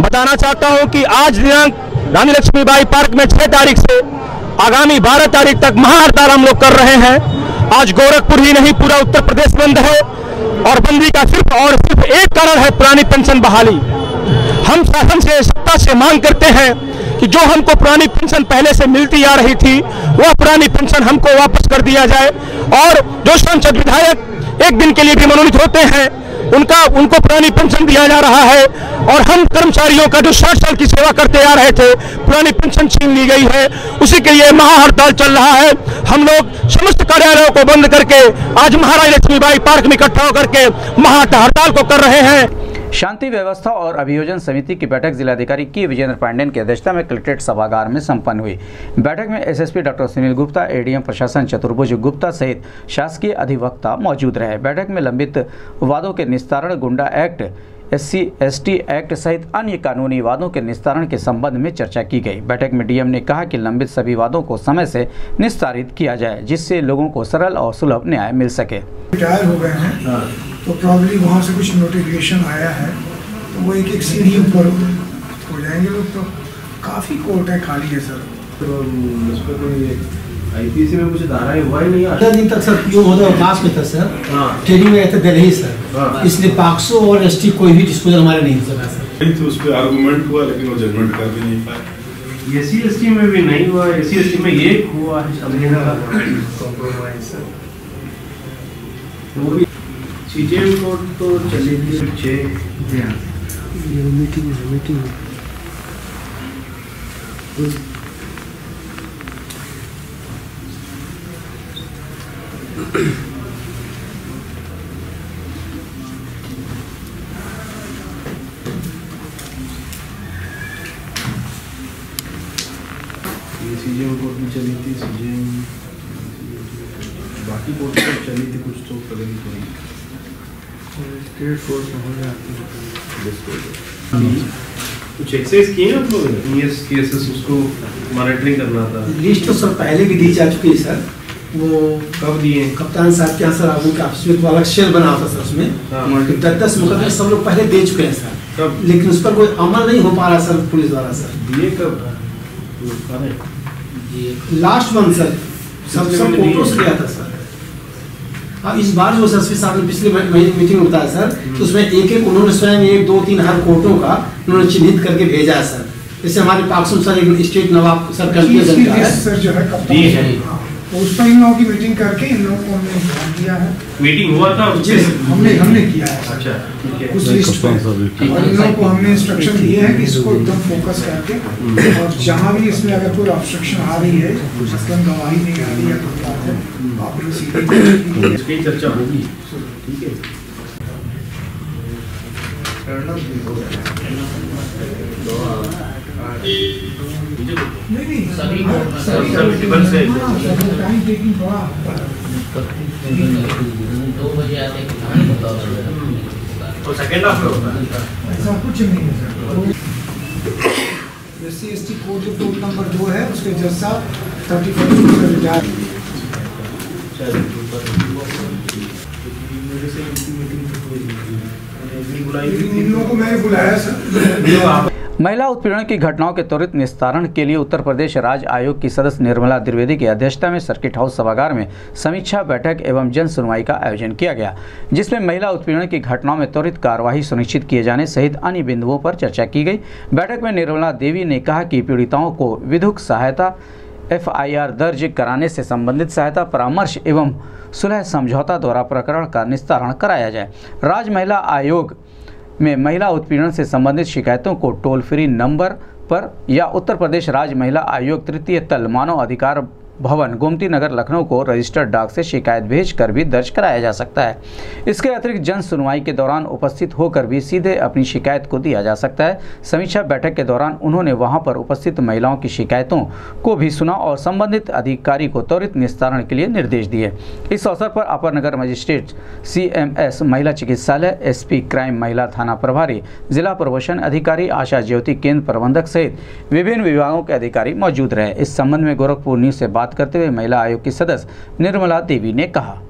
बताना चाहता हूँ कि आज दिनांक रानी लक्ष्मीबाई पार्क में 6 तारीख से आगामी 12 तारीख तक महाहड़ताल हम लोग कर रहे हैं। आज गोरखपुर ही नहीं पूरा उत्तर प्रदेश बंद है और बंदी का सिर्फ़ और सिर्फ़ एक कारण है पुरानी पेंशन बहाली। हम शासन से सत्ता से मांग करते हैं कि जो हमको पुरानी पेंशन पहले से मिलती आ रही थी, वह पुरानी पेंशन हमको वापस कर दिया जाए। और जो सांसद विधायक एक दिन के लिए भी मनोनीत होते हैं, उनका, उनको पुरानी पेंशन दिया जा रहा है। और हम कर्मचारियों का जो साठ साल की सेवा करते आ रहे थे, पुरानी पेंशन छीन ली गई है। उसी के लिए महाहड़ताल चल रहा है। हम लोग समस्त कार्यालयों को बंद करके आज महाराज लक्ष्मीबाई पार्क में इकट्ठा होकर के महाहड़ताल को कर रहे हैं। शांति व्यवस्था और अभियोजन समिति की बैठक जिलाधिकारी के विजेंद्र पांडेन की अध्यक्षता में कलेक्ट्रेट सभागार में संपन्न हुई। बैठक में SSP doctor Sunil Gupta, ADM प्रशासन चतुर्भुज गुप्ता सहित शासकीय अधिवक्ता मौजूद रहे। बैठक में लंबित वादों के निस्तारण, गुंडा एक्ट एस सी एक्ट सहित अन्य कानूनी वादों के निस्तारण के संबंध में चर्चा की गई। बैठक में डीएम ने कहा कि लंबित सभी वादों को समय से निस्तारित किया जाए जिससे लोगों को सरल और सुलभ न्याय मिल सके। रिटायर हो गए हैं तो प्रॉब्ली वहाँ से कुछ नोटिफिकेशन आया है तो वो एक एक सीढ़ी ऊपर हो जाएँगे लोग तो। काफ़ी कोर्ट है खाली है सर तो आईपीसी में कुछ धाराएँ हुआ ही नहीं पंद्रह दिन तक सर पीओ होता अवकाश में था सर। ट्रेनिंग में थे दिल्ली सर। इसलिए पाक्सो और एसटी कोई भी डिस्पोजल हमारे नहीं हो सका सर। तो उस पर आर्गूमेंट हुआ लेकिन वो जजमेंट कर भी नहीं पाए। एस सी में भी नहीं हुआ। एस सी में एक हुआ है कॉम्प्रोमाइज वो भी सीजेएम कोर्ट तो चली थी छः ये मीटिंग है मीटिंग ये चीज़ें उनको अपनी चली थी चीज़ें। बाकी बोर्ड पर चली थी कुछ तो प्रगति तो नहीं स्टेट फोर्स में हो जाती है। हाँ। कुछ एक्सरसाइज किए आप लोगों ने? केसेस उसको मॉनिटरिंग करना था। लिस्ट तो सर पहले भी दी जा चुकी है सर वो कब दिए कप्तान साहब के यहाँ सर आप उनके ऑफ़िस में तो अलग शेल बना था सर उसमें? हाँ। दस दस मुकदमे सब लोग पहले दे चुके हैं सर। कब? लेकिन उस पर कोई अमल नहीं हो पा रहा सर पुलिस द्वारा सर। दिए कब? लास्ट मंथ सर सब सब कितने फ़ोटो से था सर हाँ इस बार जो पी साहब ने पिछले महीने मीटिंग में बताया सर तो उसमें एक एक उन्होंने स्वयं एक दो तीन हर कोर्टों का उन्होंने चिन्हित करके भेजा है सर जैसे हमारे पाकसुम सर एक स्टेट नवाब सर कंफ्यूजन सर। है। है है हाँ, तो उस पर इन लोगों की मीटिंग करके इन लोगों को हमने ध्यान दिया है। मीटिंग हुआ था जी हमने हमने किया है। अच्छा उस लिस्ट पे। और इन लोगों को हमने इंस्ट्रक्शन दिए हैं कि इसको एकदम फोकस करके। और जहाँ भी इसमें अगर कोई ऑब्स्ट्रक्शन आ रही है मसलन गवाही नहीं आ रही है तो बात है? तो आप लोग सीधे चर्चा होगी। ठीक है। नहीं नहीं सभी को- हाँ, सभी सभी से- टाइम टेकिंग थोड़ा तो सेकंड हाफ़ में होता है ऐसा कुछ नहीं है sir S C S T code जो कोड नंबर दो है उसके जज साहब थर्टी फ़र्स्ट रिटायर इन लोगों को मैंने बुलाया सर महिला उत्पीड़न की घटनाओं के त्वरित निस्तारण के लिए उत्तर प्रदेश राज्य आयोग की सदस्य निर्मला द्विवेदी की अध्यक्षता में सर्किट हाउस सभागार में समीक्षा बैठक एवं जन सुनवाई का आयोजन किया गया, जिसमें महिला उत्पीड़न की घटनाओं में त्वरित कार्यवाही सुनिश्चित किए जाने सहित अन्य बिंदुओं पर चर्चा की गई। बैठक में निर्मला देवी ने कहा कि पीड़िताओं को विधुक सहायता एफआईआर दर्ज कराने से संबंधित सहायता परामर्श एवं सुलह समझौता द्वारा प्रकरण का निस्तारण कराया जाए। राज्य महिला आयोग में महिला उत्पीड़न से संबंधित शिकायतों को टोल फ्री नंबर पर या उत्तर प्रदेश राज्य महिला आयोग तृतीय तल मानव अधिकार भवन, गोमती नगर, लखनऊ को रजिस्टर्ड डाक से शिकायत भेजकर भी दर्ज कराया जा सकता है। इसके अतिरिक्त जन सुनवाई के दौरान उपस्थित होकर भी सीधे अपनी शिकायत को दिया जा सकता है। समीक्षा बैठक के दौरान उन्होंने वहाँ पर उपस्थित महिलाओं की शिकायतों को भी सुना और संबंधित अधिकारी को त्वरित निस्तारण के लिए निर्देश दिए। इस अवसर पर अपर नगर मजिस्ट्रेट सीएमएस महिला चिकित्सालय एसपी क्राइम महिला थाना प्रभारी, जिला प्रवोशन अधिकारी, आशा ज्योति केंद्र प्रबंधक सहित विभिन्न विभागों के अधिकारी मौजूद रहे। इस संबंध में गोरखपुर न्यूज़ से बात करते हुए महिला आयोग की सदस्य निर्मला देवी ने कहा।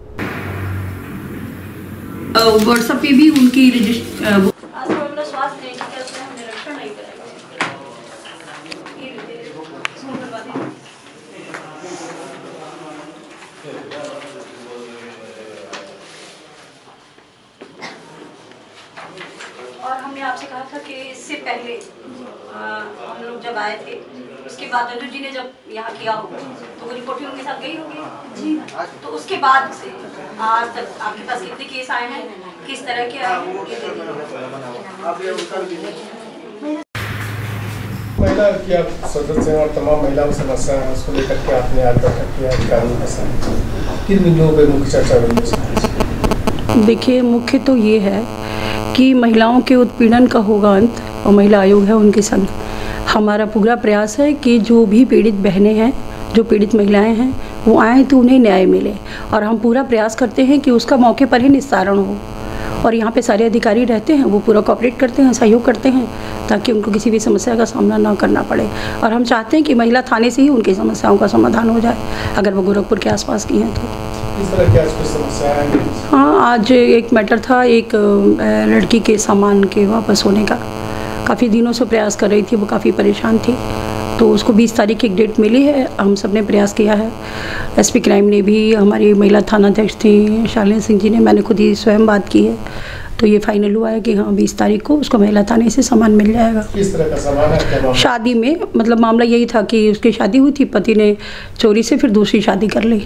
व्हाट्सएप पे भी उनकी रजिस्ट और हमने आपसे कहा था कि इससे पहले आ, हम लोग जब आए थे उसके बाद ददू जी ने जब यहाँ किया होगा तो वो रिपोर्ट भी उनके साथ गई होगी। जी। तो उसके बाद से आज तक आपके पास कितने केस आए हैं? किस तरह के आए हैं? ये दे दीजिए महिला की आप सदस्य और तमाम महिलाओं समस्या है उसको लेकर के आपने आज बैठक किया अधिकारियों के साथ किन बिंदुओं पर मुख्य चर्चा हुई देखिए मुख्य तो ये है कि महिलाओं के उत्पीड़न का होगा अंत और महिला आयोग है उनके संग। हमारा पूरा प्रयास है कि जो भी पीड़ित बहनें हैं जो पीड़ित महिलाएँ हैं वो आएँ तो उन्हें न्याय मिले। और हम पूरा प्रयास करते हैं कि उसका मौके पर ही निस्तारण हो। और यहाँ पे सारे अधिकारी रहते हैं वो पूरा कॉपरेट करते हैं सहयोग करते हैं ताकि उनको किसी भी समस्या का सामना ना करना पड़े। और हम चाहते हैं कि महिला थाने से ही उनकी समस्याओं का समाधान हो जाए अगर वो गोरखपुर के आसपास की हैं तो। हाँ? आज एक मैटर था एक लड़की के सामान के वापस होने का। काफ़ी दिनों से प्रयास कर रही थी, वो काफ़ी परेशान थी। तो उसको 20 तारीख की एक डेट मिली है, हम सबने प्रयास किया है। एसपी क्राइम ने भी, हमारी महिला थानाध्यक्ष थी, शालिनी सिंह जी ने, मैंने खुद ही स्वयं बात की है। तो ये फाइनल हुआ है कि हाँ बीस तारीख को उसको महिला थाने से सामान मिल जाएगा। किस तरह का सामान है? शादी में मतलब मामला यही था कि उसकी शादी हुई थी पति ने चोरी से फिर दूसरी शादी कर ली।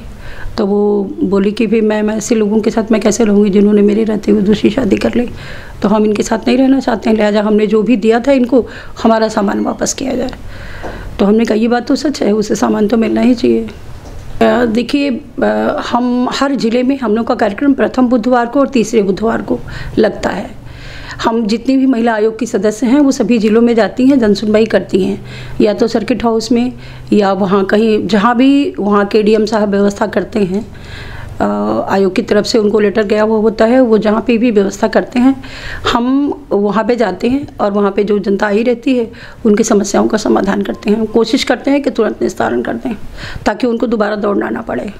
तो वो बोली कि फिर मैं ऐसे लोगों के साथ मैं कैसे रहूँगी जिन्होंने मेरे रहते हुए दूसरी शादी कर ली? तो हम इनके साथ नहीं रहना चाहते हैं। लिहाजा हमने जो भी दिया था इनको हमारा सामान वापस किया जाए। तो हमने कहा ये बात तो सच है उसे सामान तो मिलना ही चाहिए। देखिए हम हर ज़िले में हम लोग का कार्यक्रम प्रथम बुधवार को और तीसरे बुधवार को लगता है। हम जितनी भी महिला आयोग की सदस्य हैं, वो सभी जिलों में जाती हैं, जनसुनवाई करती हैं। या तो सर्किट हाउस में या वहाँ कहीं, जहाँ भी वहाँ के डीएम साहब व्यवस्था करते हैं। आयोग की तरफ़ से उनको लेटर गया हुआ होता है वो जहाँ पे भी व्यवस्था करते हैं हम वहाँ पे जाते हैं और वहाँ पे जो जनता आई रहती है उनकी समस्याओं का समाधान करते हैं कोशिश करते हैं कि तुरंत निस्तारण कर दें ताकि उनको दोबारा दौड़ना ना पड़े।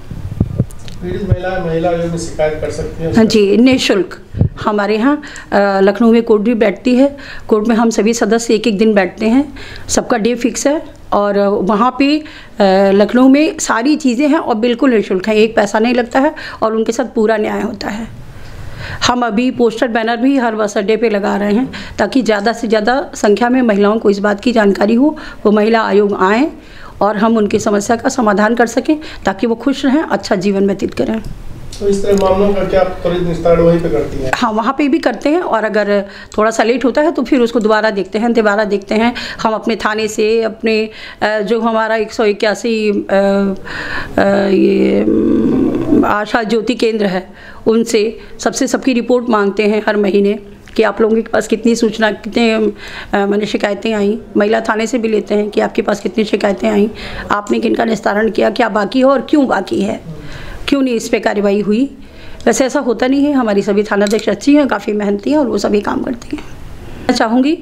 महिला महिला आयोग में शिकायत कर सकती है? जी निःशुल्क। हमारे यहाँ लखनऊ में कोर्ट भी बैठती है कोर्ट में हम सभी सदस्य एक एक दिन बैठते हैं सबका डे फिक्स है और वहाँ पे लखनऊ में सारी चीज़ें हैं और बिल्कुल निःशुल्क हैं। एक पैसा नहीं लगता है और उनके साथ पूरा न्याय होता है। हम अभी पोस्टर बैनर भी हर बस अड्डे पे लगा रहे हैं ताकि ज़्यादा से ज़्यादा संख्या में महिलाओं को इस बात की जानकारी हो, वो महिला आयोग आएँ और हम उनकी समस्या का समाधान कर सकें ताकि वो खुश रहें अच्छा जीवन व्यतीत करें। तो है? हाँ वहाँ पे भी करते हैं और अगर थोड़ा सा लेट होता है तो फिर उसको दोबारा देखते हैं, दोबारा देखते हैं। हम अपने थाने से, अपने जो हमारा एक सौ इक्यासी ये आशा ज्योति केंद्र है, उनसे सबसे सबकी रिपोर्ट मांगते हैं हर महीने कि आप लोगों के पास कितनी सूचना, कितने मैंने शिकायतें आई। महिला थाने से भी लेते हैं कि आपके पास कितनी शिकायतें आई। आपने किनका निस्तारण किया, क्या बाकी है और क्यों बाकी है? क्यों नहीं इस पर कार्रवाई हुई? वैसे ऐसा होता नहीं है। हमारी सभी थानाध्यक्ष अच्छी हैं, काफ़ी मेहनती हैं और वो सभी काम करती हैं। मैं चाहूँगी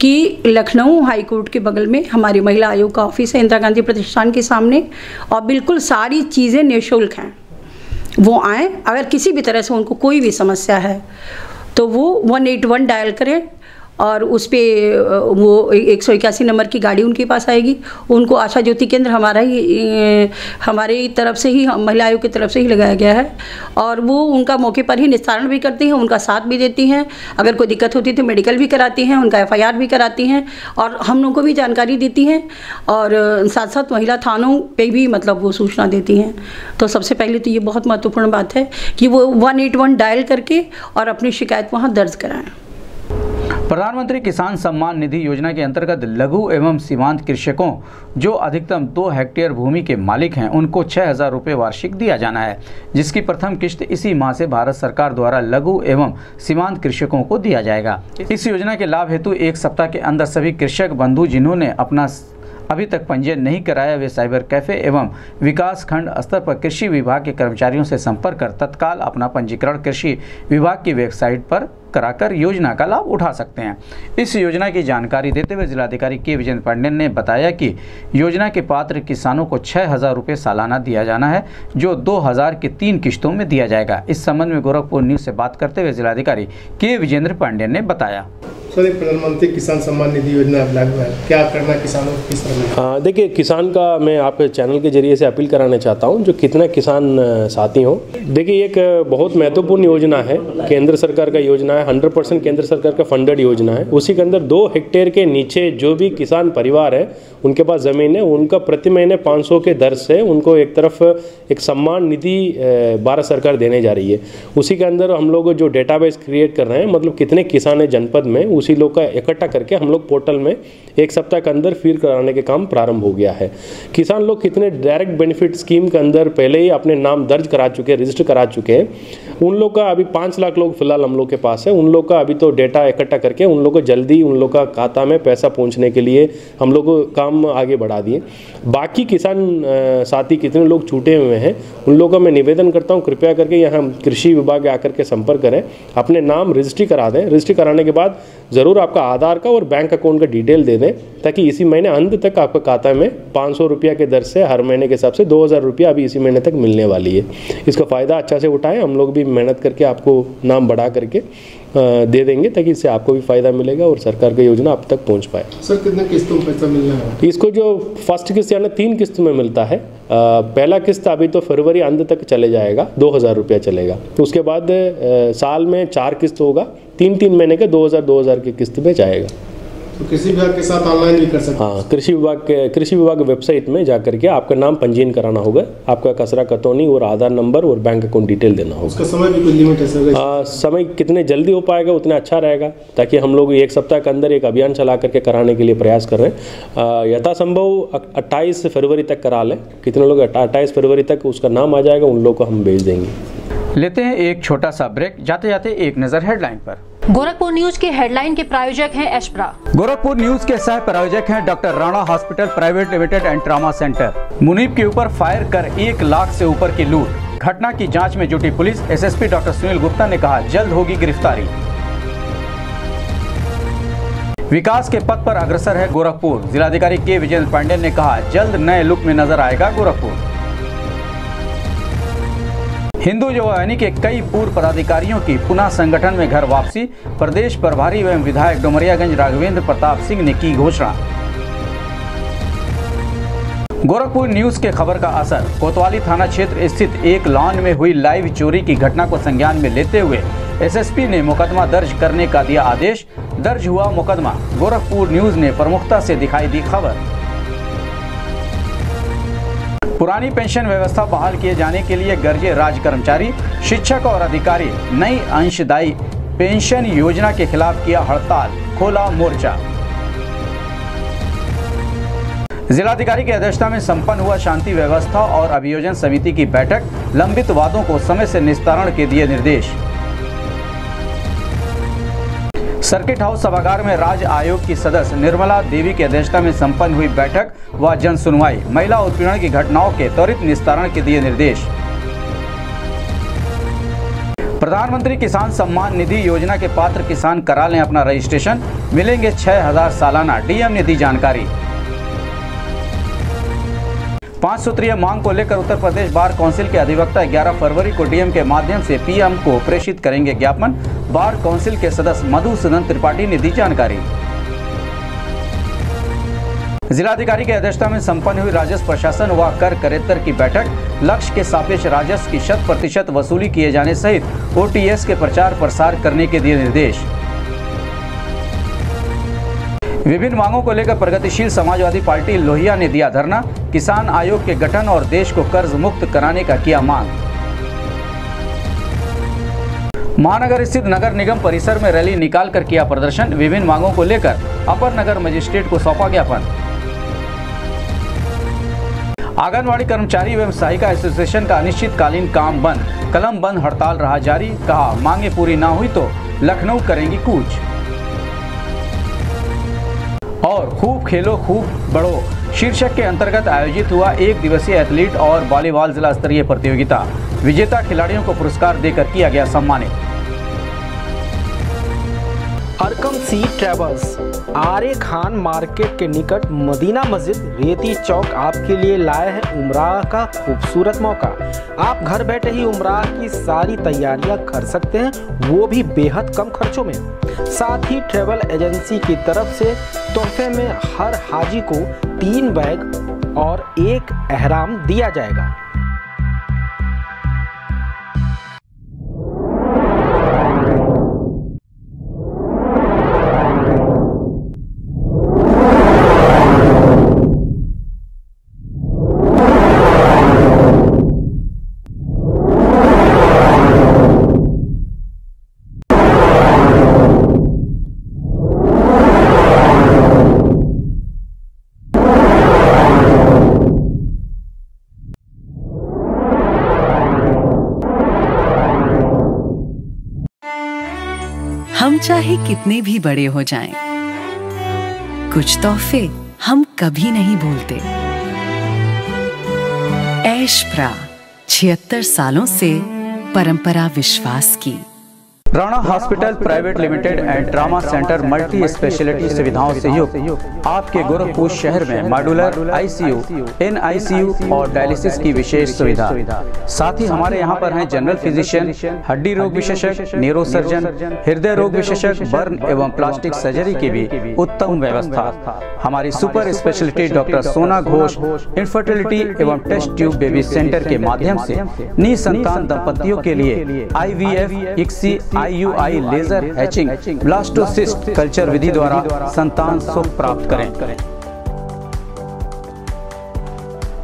कि लखनऊ हाई कोर्ट के बगल में हमारी महिला आयोग का ऑफ़िस है, इंदिरा गांधी प्रतिष्ठान के सामने, और बिल्कुल सारी चीज़ें निःशुल्क हैं। वो आएँ, अगर किसी भी तरह से उनको कोई भी समस्या है तो वो वन एट वन डायल करें और उस पर वो एक सौ इक्यासी नंबर की गाड़ी उनके पास आएगी। उनको आशा ज्योति केंद्र हमारा ही हमारी तरफ़ से ही महिला आयोग की तरफ़ से ही लगाया गया है। और वो उनका मौके पर ही निस्तारण भी करती हैं, उनका साथ भी देती हैं। अगर कोई दिक्कत होती है तो मेडिकल भी कराती हैं, उनका एफआईआर भी कराती हैं और हम लोगों को भी जानकारी देती हैं। और साथ साथ महिला थानों पर भी मतलब वो सूचना देती हैं। तो सबसे पहले तो ये बहुत महत्वपूर्ण बात है कि वो वन डायल करके और अपनी शिकायत वहाँ दर्ज कराएँ। प्रधानमंत्री किसान सम्मान निधि योजना के अंतर्गत लघु एवं सीमांत कृषकों, जो अधिकतम दो हेक्टेयर भूमि के मालिक हैं, उनको छह हज़ार रुपये वार्षिक दिया जाना है, जिसकी प्रथम किश्त इसी माह से भारत सरकार द्वारा लघु एवं सीमांत कृषकों को दिया जाएगा। इस योजना के लाभ हेतु एक सप्ताह के अंदर सभी कृषक बंधु जिन्होंने अपना अभी तक पंजीयन नहीं कराया, वे साइबर कैफ़े एवं विकास खंड स्तर पर कृषि विभाग के कर्मचारियों से संपर्क कर तत्काल अपना पंजीकरण कृषि विभाग की वेबसाइट पर कराकर योजना का लाभ उठा सकते हैं। इस योजना की जानकारी देते हुए जिलाधिकारी के विजेंद्र पांडेन ने बताया कि योजना के पात्र किसानों को छः हज़ार रुपये सालाना दिया जाना है जो दो हज़ार की तीन किश्तों में दिया जाएगा। इस संबंध में गोरखपुर न्यूज़ से बात करते हुए जिलाधिकारी के विजेंद्र पांडेन ने बताया। सर प्रधानमंत्री किसान सम्मान निधि योजना लागू है। क्या करना किसानों को किस तरह देखिए किसान का मैं आपके चैनल के ज़रिए से अपील कराना चाहता हूँ जो कितने किसान साथी हों। देखिए एक बहुत महत्वपूर्ण योजना है। केंद्र सरकार का योजना है हंड्रेड परसेंट केंद्र सरकार का फंडेड योजना है। उसी के अंदर दो हेक्टेयर के नीचे जो भी किसान परिवार है उनके पास ज़मीन है, उनका प्रति महीने 500 के दर से उनको एक तरफ़ एक सम्मान निधि भारत सरकार देने जा रही है। उसी के अंदर हम लोग जो डेटाबेस क्रिएट कर रहे हैं मतलब कितने किसान हैं जनपद में, उसी लोग का इकट्ठा करके हम लोग पोर्टल में एक सप्ताह के अंदर फ़ीड कराने के काम प्रारंभ हो गया है। किसान लोग कितने डायरेक्ट बेनिफिट स्कीम के अंदर पहले ही अपने नाम दर्ज करा चुके हैं रजिस्टर करा चुके हैं। उन लोग का अभी पाँच लाख लोग फ़िलहाल हम लोग के पास है। उन लोग का अभी तो डेटा इकट्ठा करके उन लोग को जल्दी उन लोग का खाता में पैसा पहुँचने के लिए हम लोग को काम आगे बढ़ा दिए। बाकी किसान साथी कितने लोग छूटे हुए हैं, उन लोगों का मैं निवेदन करता हूँ, कृपया करके यहाँ कृषि विभाग आकर के संपर्क करें, अपने नाम रजिस्ट्री करा दें। रजिस्ट्री कराने के बाद ज़रूर आपका आधार का और बैंक अकाउंट का डिटेल दे दें, ताकि इसी महीने अंत तक आपका खाता में पाँच सौ रुपया के दर से हर महीने के हिसाब से दो हज़ार रुपया अभी इसी महीने तक मिलने वाली है। इसका फ़ायदा अच्छा से उठाएँ, हम लोग भी मेहनत करके आपको नाम बढ़ा करके दे देंगे ताकि इससे आपको भी फ़ायदा मिलेगा और सरकार की योजना आप तक पहुँच पाए। सर कितने किस्तों में पैसा मिलना है? इसको जो फ़र्स्ट किस्त यानी तीन किस्त में मिलता है पहला किस्त अभी तो फरवरी अंत तक चले जाएगा दो हज़ार रुपया चलेगा। तो उसके बाद साल में चार किस्त होगा तीन तीन महीने के दो हज़ार दो हज़ार की किस्त में जाएगा। तो कृषि विभाग के साथ ऑनलाइन भी कर सकते हाँ। कृषि विभाग के कृषि विभाग वेबसाइट में जा करके आपका नाम पंजीयन कराना होगा। आपका कसरा कतौनी और आधार नंबर और बैंक अकाउंट डिटेल देना होगा। उसका समय भी कोई लिमिट है सर। आ, समय कितने जल्दी हो पाएगा उतना अच्छा रहेगा ताकि हम लोग एक सप्ताह के अंदर एक अभियान चला करके कराने के लिए प्रयास कर रहे हैं। यथासंभव अट्ठाईस फरवरी तक करा लें। कितने लोग अट्ठाईस फरवरी तक उसका नाम आ जाएगा उन लोग को हम भेज देंगे। लेते हैं एक छोटा सा ब्रेक जाते जाते एक नज़र हेडलाइन पर। गोरखपुर न्यूज़ के हेडलाइन के प्रायोजक हैं एशप्रा। गोरखपुर न्यूज़ के सह प्रायोजक हैं doctor Rana hospital private limited and trauma centre. Munib के ऊपर फायर कर एक लाख से ऊपर की लूट। घटना की जाँच में जुटी police, SSP doctor Sunil Gupta ने कहा, जल्द होगी गिरफ्तारी। विकास के पथ पर अग्रसर है गोरखपुर। जिलाधिकारी के विजेंद्र पांडे ने कहा, जल्द नए लुक में नज़र आएगा गोरखपुर। हिंदू युवानी के कई पूर्व पदाधिकारियों की पुनः संगठन में घर वापसी, प्रदेश प्रभारी एवं विधायक डुमरियागंज राघवेंद्र प्रताप सिंह ने की घोषणा। गोरखपुर न्यूज़ के खबर का असर। कोतवाली थाना क्षेत्र स्थित एक लॉन में हुई लाइव चोरी की घटना को संज्ञान में लेते हुए एसएसपी ने मुकदमा दर्ज करने का दिया आदेश। दर्ज हुआ मुकदमा। गोरखपुर न्यूज़ ने प्रमुखता से दिखाई दी खबर। पुरानी पेंशन व्यवस्था बहाल किए जाने के लिए गरजे राज कर्मचारी, शिक्षक और अधिकारी, नई अंशदायी पेंशन योजना के खिलाफ किया हड़ताल, खोला मोर्चा। जिलाधिकारी की अध्यक्षता में संपन्न हुआ शांति व्यवस्था और अभियोजन समिति की बैठक, लंबित वादों को समय से निस्तारण के दिए निर्देश। सर्किट हाउस सभागार में राज्य आयोग की सदस्य निर्मला देवी की अध्यक्षता में संपन्न हुई बैठक व जन सुनवाई। महिला उत्पीड़न की घटनाओं के त्वरित निस्तारण के दिए निर्देश। प्रधानमंत्री किसान सम्मान निधि योजना के पात्र किसान करा लें अपना रजिस्ट्रेशन। मिलेंगे 6000 सालाना डीएम ने दी जानकारी। पाँच सूत्रीय मांग को लेकर उत्तर प्रदेश बार काउंसिल के अधिवक्ता 11 फरवरी को डीएम के माध्यम से पीएम को प्रेषित करेंगे ज्ञापन। बार काउंसिल के सदस्य मधुसूदन त्रिपाठी ने दी जानकारी। जिलाधिकारी की अध्यक्षता में संपन्न हुई राजस्व प्रशासन व कर करेत्तर की बैठक। लक्ष्य के सापेक्ष राजस्व की शत प्रतिशत वसूली किए जाने सहित ओटीएस के प्रचार प्रसार करने के दिए निर्देश। विभिन्न मांगों को लेकर प्रगतिशील समाजवादी पार्टी लोहिया ने दिया धरना। किसान आयोग के गठन और देश को कर्ज मुक्त कराने का किया मांग। महानगर स्थित नगर निगम परिसर में रैली निकालकर किया प्रदर्शन। विभिन्न मांगों को लेकर अपर नगर मजिस्ट्रेट को सौंपा ज्ञापन। आंगनबाड़ी कर्मचारी एवं सहायिका एसोसिएशन का अनिश्चितकालीन काम बंद। कलम बंद हड़ताल रहा जारी। कहा, मांगे पूरी ना हुई तो लखनऊ करेंगी कूच। और खूब खेलो, खूब बढ़ो। शीर्षक के अंतर्गत आयोजित हुआ एक दिवसीय एथलीट और वॉलीबॉल जिला स्तरीय प्रतियोगिता। विजेता खिलाड़ियों को पुरस्कार देकर किया गया सम्मानित। अरकम सी ट्रेवल्स। आरे खान मार्केट के निकट मदीना मस्जिद रेती चौक आपके लिए लाए हैं उमराह का खूबसूरत मौका। आप घर बैठे ही उमराह की सारी तैयारियाँ कर सकते हैं, वो भी बेहद कम खर्चों में। साथ ही ट्रेवल एजेंसी की तरफ़ से तोहफे में हर हाजी को तीन बैग और एक अहराम दिया जाएगा। चाहे कितने भी बड़े हो जाएँ, कुछ तोहफे हम कभी नहीं भूलते। ऐशप्रा छिहत्तर सालों से परंपरा विश्वास की। Rana hospital private limited and trauma centre multi speciality सुविधाओं से युक्त आपके गोरखपुर शहर में मॉड्यूलर आईसीयू, एनआईसीयू और डायलिसिस की विशेष सुविधा। साथ ही हमारे यहाँ पर हैं जनरल फिजिशियन हड्डी रोग विशेषज्ञ न्यूरो सर्जन हृदय रोग विशेषज्ञ बर्न एवं प्लास्टिक सर्जरी की भी उत्तम व्यवस्था। हमारी super speciality doctor Sona Ghosh infertility एवं टेस्ट ट्यूब बेबी सेंटर के माध्यम से निसंतान दंपतियों के लिए IVF, ICSI IUI laser hatching blastocyst culture विधि द्वारा संतान सुख प्राप्त करें।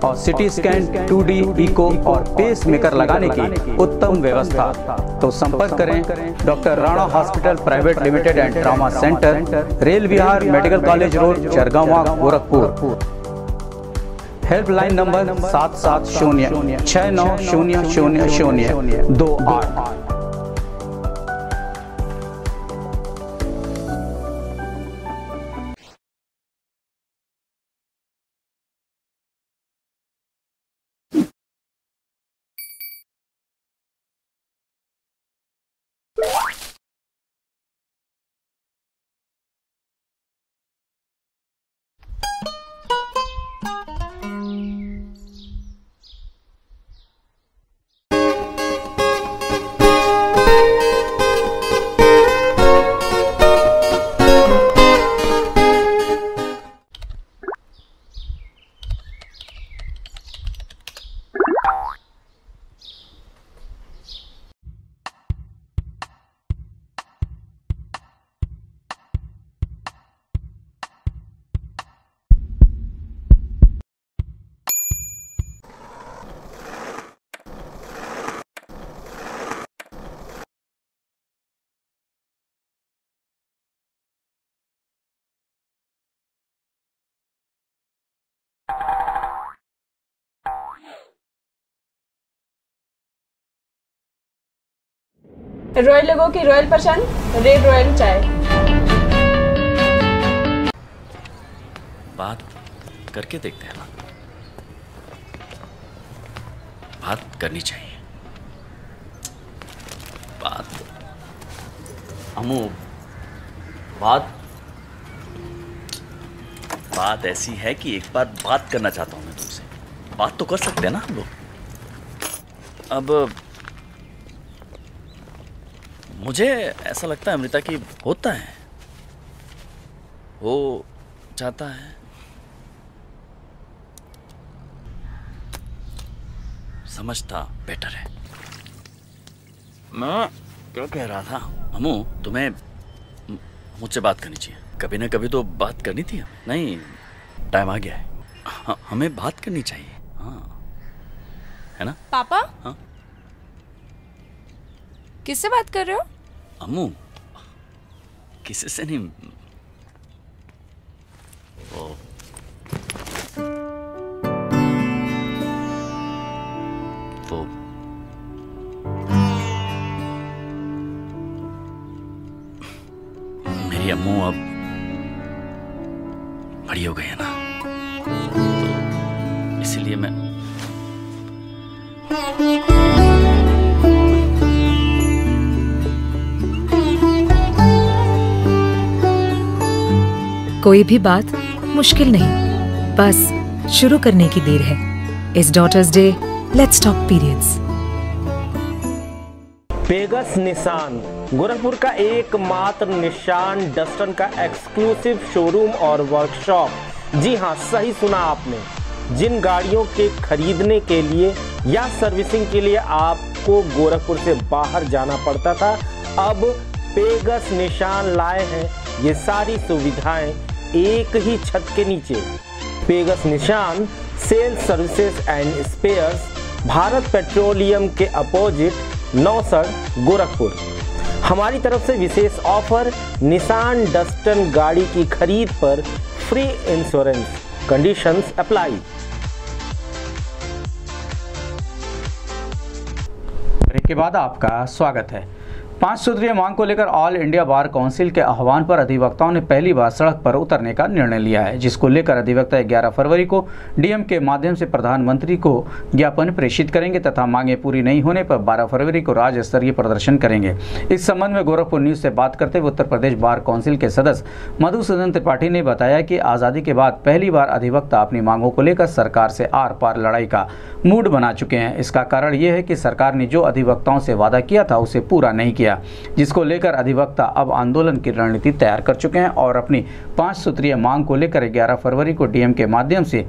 और सिटी स्कैन 2D इको और पेस मेकर लगाने की उत्तम व्यवस्था। तो संपर्क करें doctor Rana hospital private limited and trauma centre rail Vihar medical college road Chargawa Gorakhpur. Helpline number सात सात शून्य छः नौ शून्य शून्य शून्य दो आठ। रॉयल लोगों की रॉयल पसंद, रेड रॉयल चाय। बात करके देखते हैं बात करनी चाहिए। बात। बात। बात ऐसी है कि एक बार बात करना चाहता हूँ मैं तुमसे। बात तो कर सकते हैं ना हम लोग। अब मुझे ऐसा लगता है अमृता कि होता है। वो चाहता है। समझता बेटर है। मैं क्या कह रहा था? अमू तुम्हें मुझसे बात करनी चाहिए। कभी ना कभी तो बात करनी थी। नहीं टाइम आ गया है हमें बात करनी चाहिए। हाँ। है ना? पापा? हाँ। किससे बात कर रहे हो? अम्मू किसी से नहीं कोई भी बात मुश्किल नहीं। बस शुरू करने की देर है। इस daughters day let's talk periods Pegasus Nissan Gorakhpur का एकमात्र निशान डस्टन का एक्सक्लूसिव शोरूम और वर्कशॉप जी हाँ सही सुना आपने। जिन गाड़ियों के खरीदने के लिए या सर्विसिंग के लिए आपको गोरखपुर से बाहर जाना पड़ता था, अब पेगस निशान लाए हैं। ये सारी सुविधाएँ एक ही छत के नीचे। Pegasus Nissan sales services and spares, Bharat petroleum के अपोजिट, नौसर, गोरखपुर। हमारी तरफ़ से विशेष ऑफ़र, निशान डस्टन गाड़ी की खरीद पर फ्री इंश्योरेंस कंडीशंस अप्लाई के बाद आपका स्वागत है। पाँच सूत्रीय मांग को लेकर ऑल इंडिया बार काउंसिल के आह्वान पर अधिवक्ताओं ने पहली बार सड़क पर उतरने का निर्णय लिया है, जिसको लेकर अधिवक्ता 11 फरवरी को डीएम के माध्यम से प्रधानमंत्री को ज्ञापन प्रेषित करेंगे तथा मांगे पूरी नहीं होने पर 12 फरवरी को राज्य स्तरीय प्रदर्शन करेंगे। इस संबंध में गोरखपुर न्यूज़ से बात करते हुए उत्तर प्रदेश बार काउंसिल के सदस्य मधुसूदन त्रिपाठी ने बताया कि आज़ादी के बाद पहली बार अधिवक्ता अपनी मांगों को लेकर सरकार से आर पार लड़ाई का मूड बना चुके हैं। इसका कारण ये है कि सरकार ने जो अधिवक्ताओं से वादा किया था, उसे पूरा नहीं किया जिसको लेकर अधिवक्ता अब आंदोलन की रणनीति तैयार कर चुके हैं और अपनी पाँच सूत्रीय मांग को लेकर 11 फरवरी को डीएम के माध्यम से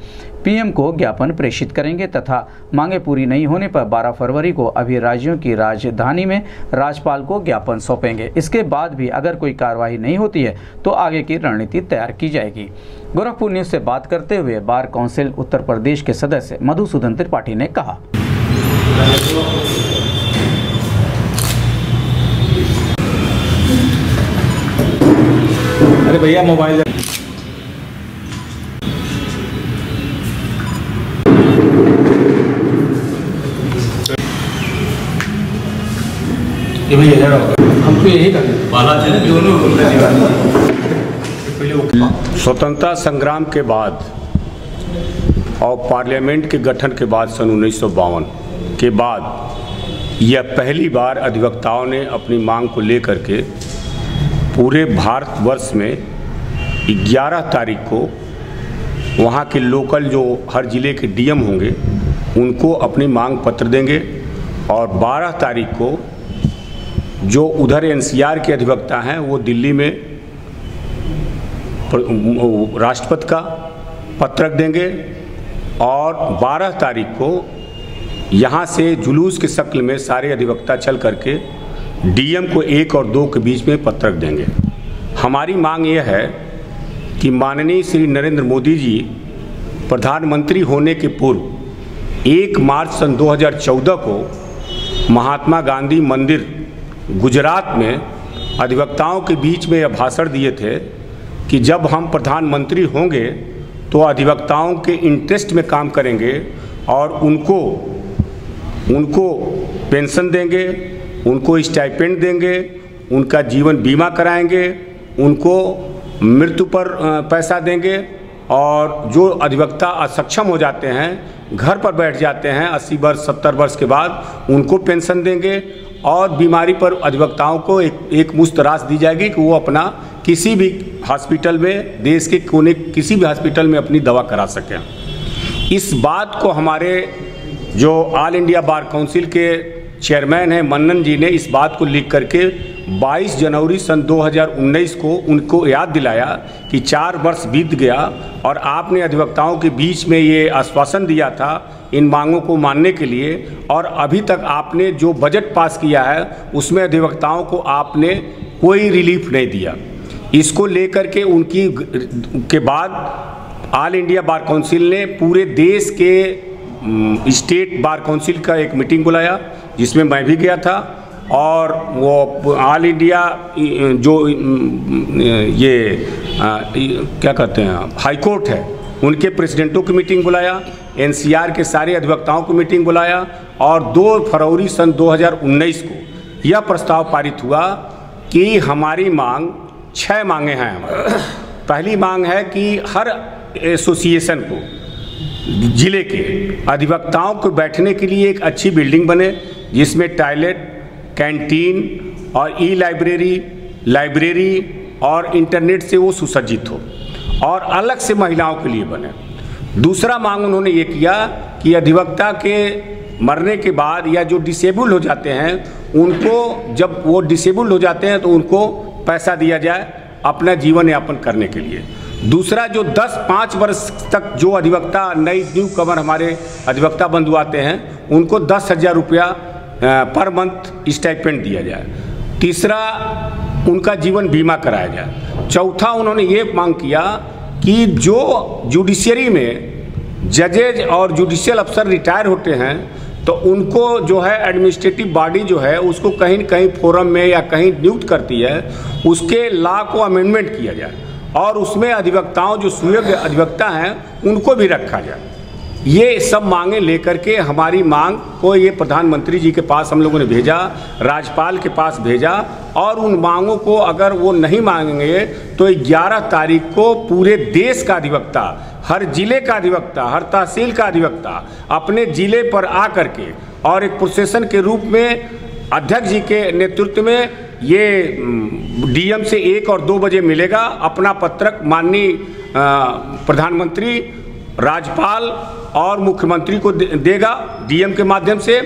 पीएम को ज्ञापन प्रेषित करेंगे तथा मांगे पूरी नहीं होने पर 12 फरवरी को अभी राज्यों की राजधानी में राज्यपाल को ज्ञापन सौंपेंगे। इसके बाद भी अगर कोई कार्रवाई नहीं होती है तो आगे की रणनीति तैयार की जाएगी। गोरखपुर न्यूज़ से बात करते हुए बार काउंसिल उत्तर प्रदेश के सदस्य मधुसूदन त्रिपाठी ने कहा। भैया मोबाइल ये भैया जरा हम तो यही स्वतंत्रता संग्राम के बाद और पार्लियामेंट के गठन के बाद सन उन्नीस सौ बावन के बाद यह पहली बार अधिवक्ताओं ने अपनी मांग को लेकर के पूरे भारतवर्ष में 11 तारीख को वहाँ के लोकल जो हर ज़िले के डीएम होंगे, उनको अपनी मांग पत्र देंगे और 12 तारीख को जो उधर एनसीआर के अधिवक्ता हैं, वो दिल्ली में राष्ट्रपति का पत्रक देंगे और 12 तारीख को यहाँ से जुलूस के शक्ल में सारे अधिवक्ता चल करके डीएम को एक और दो के बीच में पत्रक देंगे। हमारी मांग यह है कि माननीय श्री नरेंद्र मोदी जी प्रधानमंत्री होने के पूर्व एक मार्च सन 2014 को महात्मा गांधी मंदिर गुजरात में अधिवक्ताओं के बीच में यह भाषण दिए थे कि जब हम प्रधानमंत्री होंगे तो अधिवक्ताओं के इंटरेस्ट में काम करेंगे और उनको उनको पेंशन देंगे, उनको स्टाइपेंड देंगे, उनका जीवन बीमा कराएँगे, उनको मृत्यु पर पैसा देंगे और जो अधिवक्ता असक्षम हो जाते हैं, घर पर बैठ जाते हैं 80 वर्ष 70 वर्ष के बाद, उनको पेंशन देंगे और बीमारी पर अधिवक्ताओं को एक एक मुश्त राशि दी जाएगी कि वो अपना किसी भी हॉस्पिटल में, देश के कोने, किसी भी हॉस्पिटल में अपनी दवा करा सकें। इस बात को हमारे जो ऑल इंडिया बार काउंसिल के चेयरमैन हैं, मन्नन जी ने इस बात को लिख करके 22 जनवरी सन 2019 को उनको याद दिलाया कि चार वर्ष बीत गया और आपने अधिवक्ताओं के बीच में ये आश्वासन दिया था इन मांगों को मानने के लिए और अभी तक आपने जो बजट पास किया है, उसमें अधिवक्ताओं को आपने कोई रिलीफ नहीं दिया। इसको लेकर के उनकी के बाद ऑल इंडिया बार काउंसिल ने पूरे देश के स्टेट बार काउंसिल का एक मीटिंग बुलाया, जिसमें मैं भी गया था। और वो ऑल इंडिया जो ये क्या कहते हैं हाई कोर्ट है, उनके प्रेसिडेंटों की मीटिंग बुलाया एनसीआर के सारे अधिवक्ताओं की मीटिंग बुलाया, और 2 फरवरी सन 2019 को यह प्रस्ताव पारित हुआ कि हमारी मांग, छह मांगे हैं हमारी। पहली मांग है कि हर एसोसिएशन को, ज़िले के अधिवक्ताओं को बैठने के लिए एक अच्छी बिल्डिंग बने, जिसमें टॉयलेट कैंटीन और ई लाइब्रेरी लाइब्रेरी और इंटरनेट से वो सुसज्जित हो और अलग से महिलाओं के लिए बने। दूसरा मांग उन्होंने ये किया कि अधिवक्ता के मरने के बाद या जो डिसेबल हो जाते हैं, उनको जब वो डिसेबल हो जाते हैं तो उनको पैसा दिया जाए अपना जीवन यापन करने के लिए। दूसरा, जो 10 पाँच वर्ष तक जो अधिवक्ता, नई न्यू कमर हमारे अधिवक्ता बंधु आते हैं, उनको दस हज़ार रुपया पर मंथ स्टाइपेंड दिया जाए। तीसरा, उनका जीवन बीमा कराया जाए। चौथा, उन्होंने ये मांग किया कि जो जुडिशियरी में जजेज और जुडिशियल अफसर रिटायर होते हैं तो उनको जो है एडमिनिस्ट्रेटिव बॉडी जो है, उसको कहीं न कहीं फोरम में या कहीं नियुक्त करती है, उसके लॉ को अमेंडमेंट किया जाए। और उसमें अधिवक्ताओं, जो सुयोग्य अधिवक्ता हैं, उनको भी रखा जाए। ये सब मांगे लेकर के हमारी मांग को ये प्रधानमंत्री जी के पास हम लोगों ने भेजा, राज्यपाल के पास भेजा, और उन मांगों को अगर वो नहीं मांगेंगे तो 11 तारीख को पूरे देश का अधिवक्ता, हर ज़िले का अधिवक्ता, हर तहसील का अधिवक्ता, अपने ज़िले पर आ करके और एक प्रोसेसन के रूप में अध्यक्ष जी के नेतृत्व में ये डीएम से एक और दो बजे मिलेगा। अपना पत्रक माननीय प्रधानमंत्री, राज्यपाल और मुख्यमंत्री को दे- देगा डीएम के माध्यम से।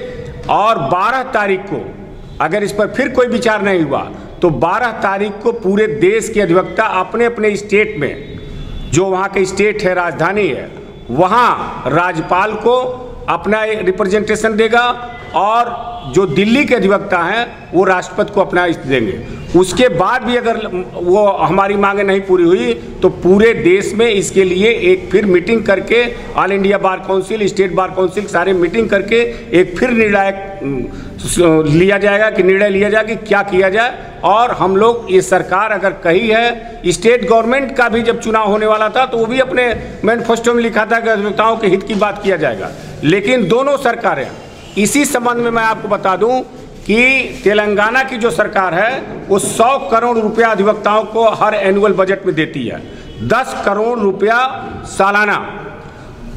और 12 तारीख को अगर इस पर फिर कोई विचार नहीं हुआ तो 12 तारीख को पूरे देश के अधिवक्ता अपने अपने स्टेट में, जो वहाँ के स्टेट है, राजधानी है, वहाँ राज्यपाल को अपना रिप्रेजेंटेशन देगा और जो दिल्ली के अधिवक्ता हैं, वो राष्ट्रपति को अपना इस देंगे। उसके बाद भी अगर वो हमारी मांगे नहीं पूरी हुई तो पूरे देश में इसके लिए एक फिर मीटिंग करके all India bar council, state bar council, सारे मीटिंग करके एक फिर निर्णायक लिया जाएगा कि निर्णय लिया जाए कि क्या किया जाए। और हम लोग, ये सरकार अगर कही है, स्टेट गवर्नमेंट का भी जब चुनाव होने वाला था तो वो भी अपने मैनिफेस्टो में लिखा था कि अधिवक्ताओं के हित की बात किया जाएगा। लेकिन दोनों सरकारें इसी संबंध में मैं आपको बता दूँ कि तेलंगाना की जो सरकार है, वो 100 करोड़ रुपया अधिवक्ताओं को हर एनुअल बजट में देती है। 10 करोड़ रुपया सालाना।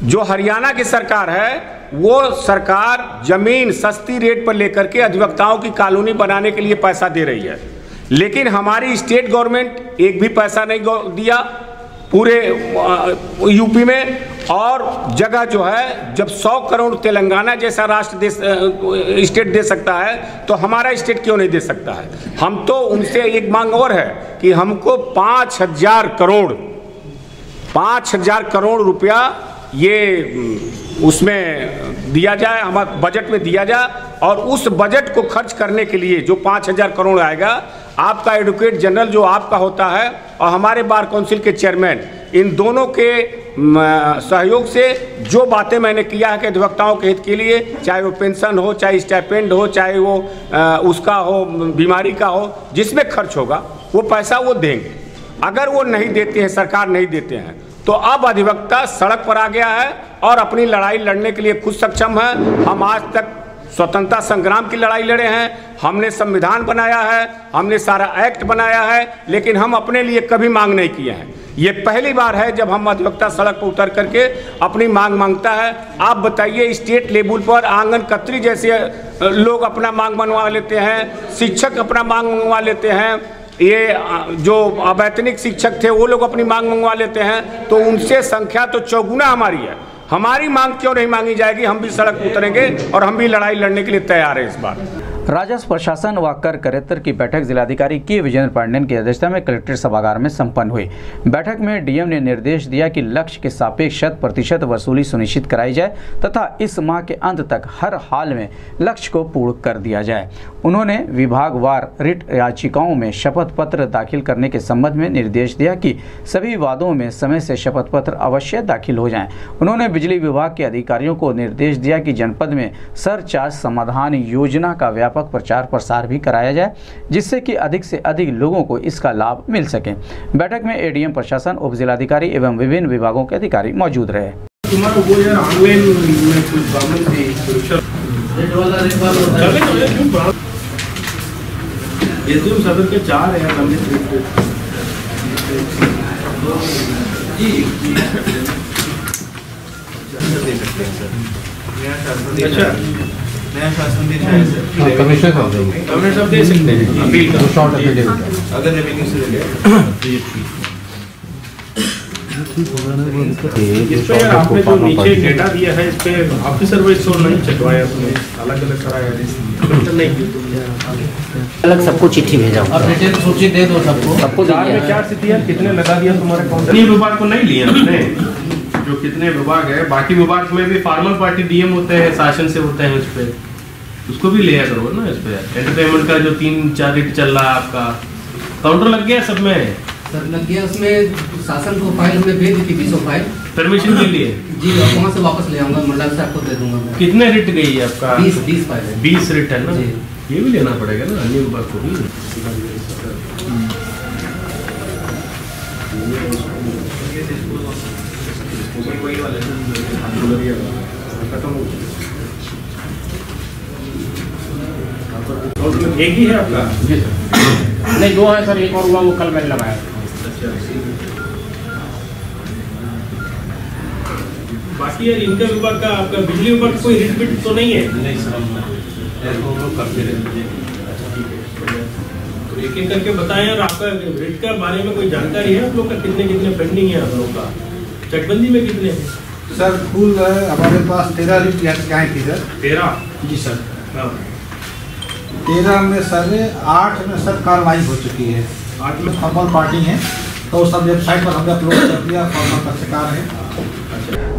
जो हरियाणा की सरकार है, वो सरकार ज़मीन सस्ती रेट पर लेकर के अधिवक्ताओं की कॉलोनी बनाने के लिए पैसा दे रही है। लेकिन हमारी स्टेट गवर्नमेंट एक भी पैसा नहीं दिया पूरे यूपी में। और जगह जो है, जब 100 करोड़ तेलंगाना जैसा राष्ट्र दे स्टेट दे सकता है तो हमारा स्टेट क्यों नहीं दे सकता है? हम तो उनसे एक मांग और है कि हमको पाँच हज़ार करोड़, पाँच हज़ार करोड़ रुपया ये उसमें दिया जाए, हमारे बजट में दिया जाए, और उस बजट को खर्च करने के लिए जो पाँच हज़ार करोड़ आएगा आपका एडवोकेट जनरल जो आपका होता है और हमारे बार काउंसिल के चेयरमैन, इन दोनों के सहयोग से जो बातें मैंने किया है कि अधिवक्ताओं के हित के लिए, चाहे वो पेंशन हो, चाहे स्टाइपेंड हो, चाहे वो उसका हो, बीमारी का हो, जिसमें खर्च होगा, वो पैसा वो देंगे। अगर वो नहीं देते हैं, सरकार नहीं देते हैं तो अब अधिवक्ता सड़क पर आ गया है और अपनी लड़ाई लड़ने के लिए खुद सक्षम है। हम आज तक स्वतंत्रता संग्राम की लड़ाई लड़े हैं। हमने संविधान बनाया है, हमने सारा एक्ट बनाया है, लेकिन हम अपने लिए कभी मांग नहीं किए हैं। ये पहली बार है जब हम अधिवक्ता सड़क पर उतर करके अपनी मांग माँगता है। आप बताइए स्टेट लेवल पर आँगन कतरी जैसे लोग अपना मांग मनवा लेते हैं, शिक्षक अपना मांग मंगवा लेते हैं। ये जो अवैतनिक शिक्षक थे, वो लोग अपनी मांग मंगवा लेते हैं। तो उनसे संख्या तो चौगुना हमारी है। हमारी मांग क्यों नहीं मांगी जाएगी? हम भी सड़क उतरेंगे और हम भी लड़ाई लड़ने के लिए तैयार हैं इस बार। राजस्व प्रशासन व कर करेक्टर की बैठक जिलाधिकारी के विजेंद्र पांडेन की अध्यक्षता में कलेक्ट्रेट सभागार में संपन्न हुई। बैठक में डीएम ने निर्देश दिया कि लक्ष्य के सापेक्ष शत प्रतिशत वसूली सुनिश्चित कराई जाए तथा इस माह के अंत तक हर हाल में लक्ष्य को पूर्ण कर दिया जाए। उन्होंने विभागवार रिट याचिकाओं में शपथ पत्र दाखिल करने के संबंध में निर्देश दिया कि सभी वादों में समय से शपथ पत्र अवश्य दाखिल हो जाएँ। उन्होंने बिजली विभाग के अधिकारियों को निर्देश दिया कि जनपद में सरचार्ज समाधान योजना का व्यापक प्रचार प्रसार भी कराया जाए, जिससे कि अधिक से अधिक लोगों को इसका लाभ मिल सके। बैठक में एडीएम प्रशासन उप जिलाधिकारी एवं विभिन्न विभागों के अधिकारी मौजूद रहे वो यार ऑनलाइन में कुछ प्रॉब्लम थी सुरक्षा चले चले क्यों बात ये तुम सदर के चार हैं लंबे अच्छा। नया शासन भी है सर। कमिश्नर साहब देंगे कमिश्नर साहब दे सकते हैं। अपील का शॉर्ट अपील अगर रेवेन्यू से ले इस पे आपने जो नीचे डेटा दिया है इस पे ऑफिसर वाइज नहीं चटवाया तुमने अलग अलग कराया नहीं अलग सबको चिट्ठी भेजा अब डिटेल सूची दे दो सबको। सबको चार में क्या स्थिति है कितने लगा दिया तुम्हारे नहीं विभाग को नहीं लिया हमने। जो कितने विभाग है बाकी विभाग में भी फॉर्मल पार्टी डीएम होते हैं शासन से होते हैं उस पे। उसको भी लिया करो ना इस पे। एंटरटेनमेंट का जो तीन चार रेट चल रहा है आपका। काउंटर लग गया सब में। सर लग गया उसमें शासन को फ़ाइल हमने भेज दी थी बीसों फ़ाइल। परमिशन के लिए? जी वहाँ से वापस ले आऊँगा मंडल से आपको दे दूँगा मैं। कितने रिट गई है आपका? बीस बीस फ़ाइल है। बीस रिट है ना? ये भी लेना पड़ेगा ना अन्य विभाग को भी। एक ही है आपका? नहीं दो है सर एक और हुआ वो कल मैंने लगाया। बाकी यार इनका विभाग का आपका बिजली विभाग कोई रिट बिट तो नहीं है? नहीं सर करते रहते तो एक एक करके बताएँ और आपका रिट का बारे में कोई जानकारी है? आप लोग का कितने कितने पेंडिंग है आप लोग का? चकबंदी में कितने हैं? सर कुल हमारे पास तेरह रिट याचिकाएँ थी सर तेरह? जी सर। हाँ। तेरह में सर आठ में सर कार्रवाई हो चुकी है। आठ में? फॉर्मल पार्टी है। तो सब वेबसाइट पर हमने अपलोड कर दिया शिकार है।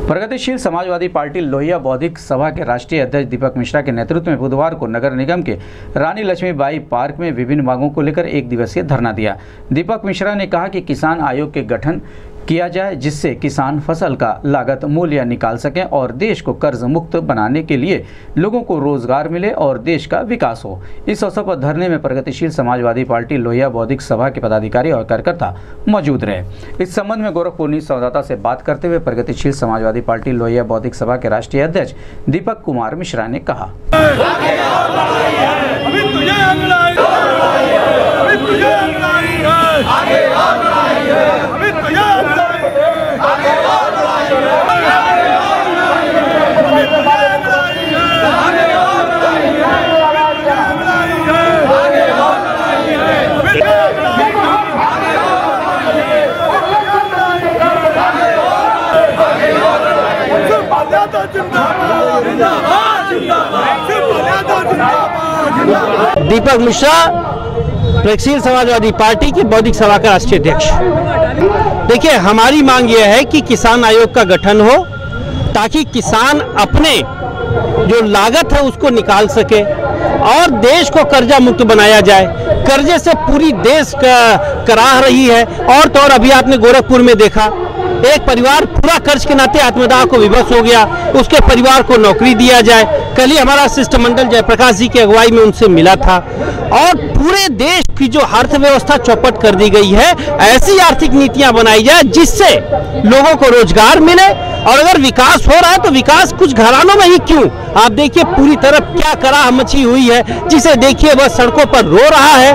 प्रगतिशील समाजवादी पार्टी लोहिया बौद्धिक सभा के राष्ट्रीय अध्यक्ष दीपक मिश्रा के नेतृत्व में बुधवार को नगर निगम के रानी लक्ष्मीबाई पार्क में विभिन्न मांगों को लेकर एक दिवसीय धरना दिया। दीपक मिश्रा ने कहा कि किसान आयोग के गठन किया जाए जिससे किसान फ़सल का लागत मूल्य निकाल सकें और देश को कर्ज मुक्त बनाने के लिए लोगों को रोज़गार मिले और देश का विकास हो। इस अवसर पर धरने में प्रगतिशील समाजवादी पार्टी लोहिया बौद्धिक सभा के पदाधिकारी और कार्यकर्ता मौजूद रहे। इस संबंध में गोरखपुर न्यूज़ संवाददाता से बात करते हुए प्रगतिशील समाजवादी पार्टी लोहिया बौद्धिक सभा के राष्ट्रीय अध्यक्ष दीपक कुमार मिश्रा ने कहा तुझे अंगड़ाई अभी तुझे अंगड़ाई है आगे अंगड़ाई है अभी तुझे अंगड़ाई है आगे अंगड़ाई है अभी तुझे अंगड़ाई है आगे अंगड़ाई है अभी तुझे अंगड़ाई है आगे अंगड़ाई है अभी तुझे अंगड़ाई है आगे अंगड़ाई है जिंदाबाद जिंदाबाद जिंदाबाद जिंदाबाद दीपक मिश्रा, प्रगतिशील समाजवादी पार्टी की बौद्धिक सभा का राष्ट्रीय अध्यक्ष। देखिए, हमारी मांग यह है कि किसान आयोग का गठन हो, ताकि किसान अपने जो लागत है उसको निकाल सके और देश को कर्जा मुक्त बनाया जाए। कर्जे से पूरी देश कराह रही है। और तो और अभी आपने गोरखपुर में देखा एक परिवार पूरा कर्ज के नाते आत्मदाह को विवश हो गया, उसके परिवार को नौकरी दिया जाए। कल ही हमारा शिष्टमंडल जयप्रकाश जी की अगुवाई में उनसे मिला था। और पूरे देश की जो अर्थव्यवस्था चौपट कर दी गई है, ऐसी आर्थिक नीतियाँ बनाई जाए जिससे लोगों को रोज़गार मिले। और अगर विकास हो रहा है तो विकास कुछ घरानों में ही क्यों? आप देखिए पूरी तरफ़ क्या कराह मची हुई है, जिसे देखिए वह सड़कों पर रो रहा है,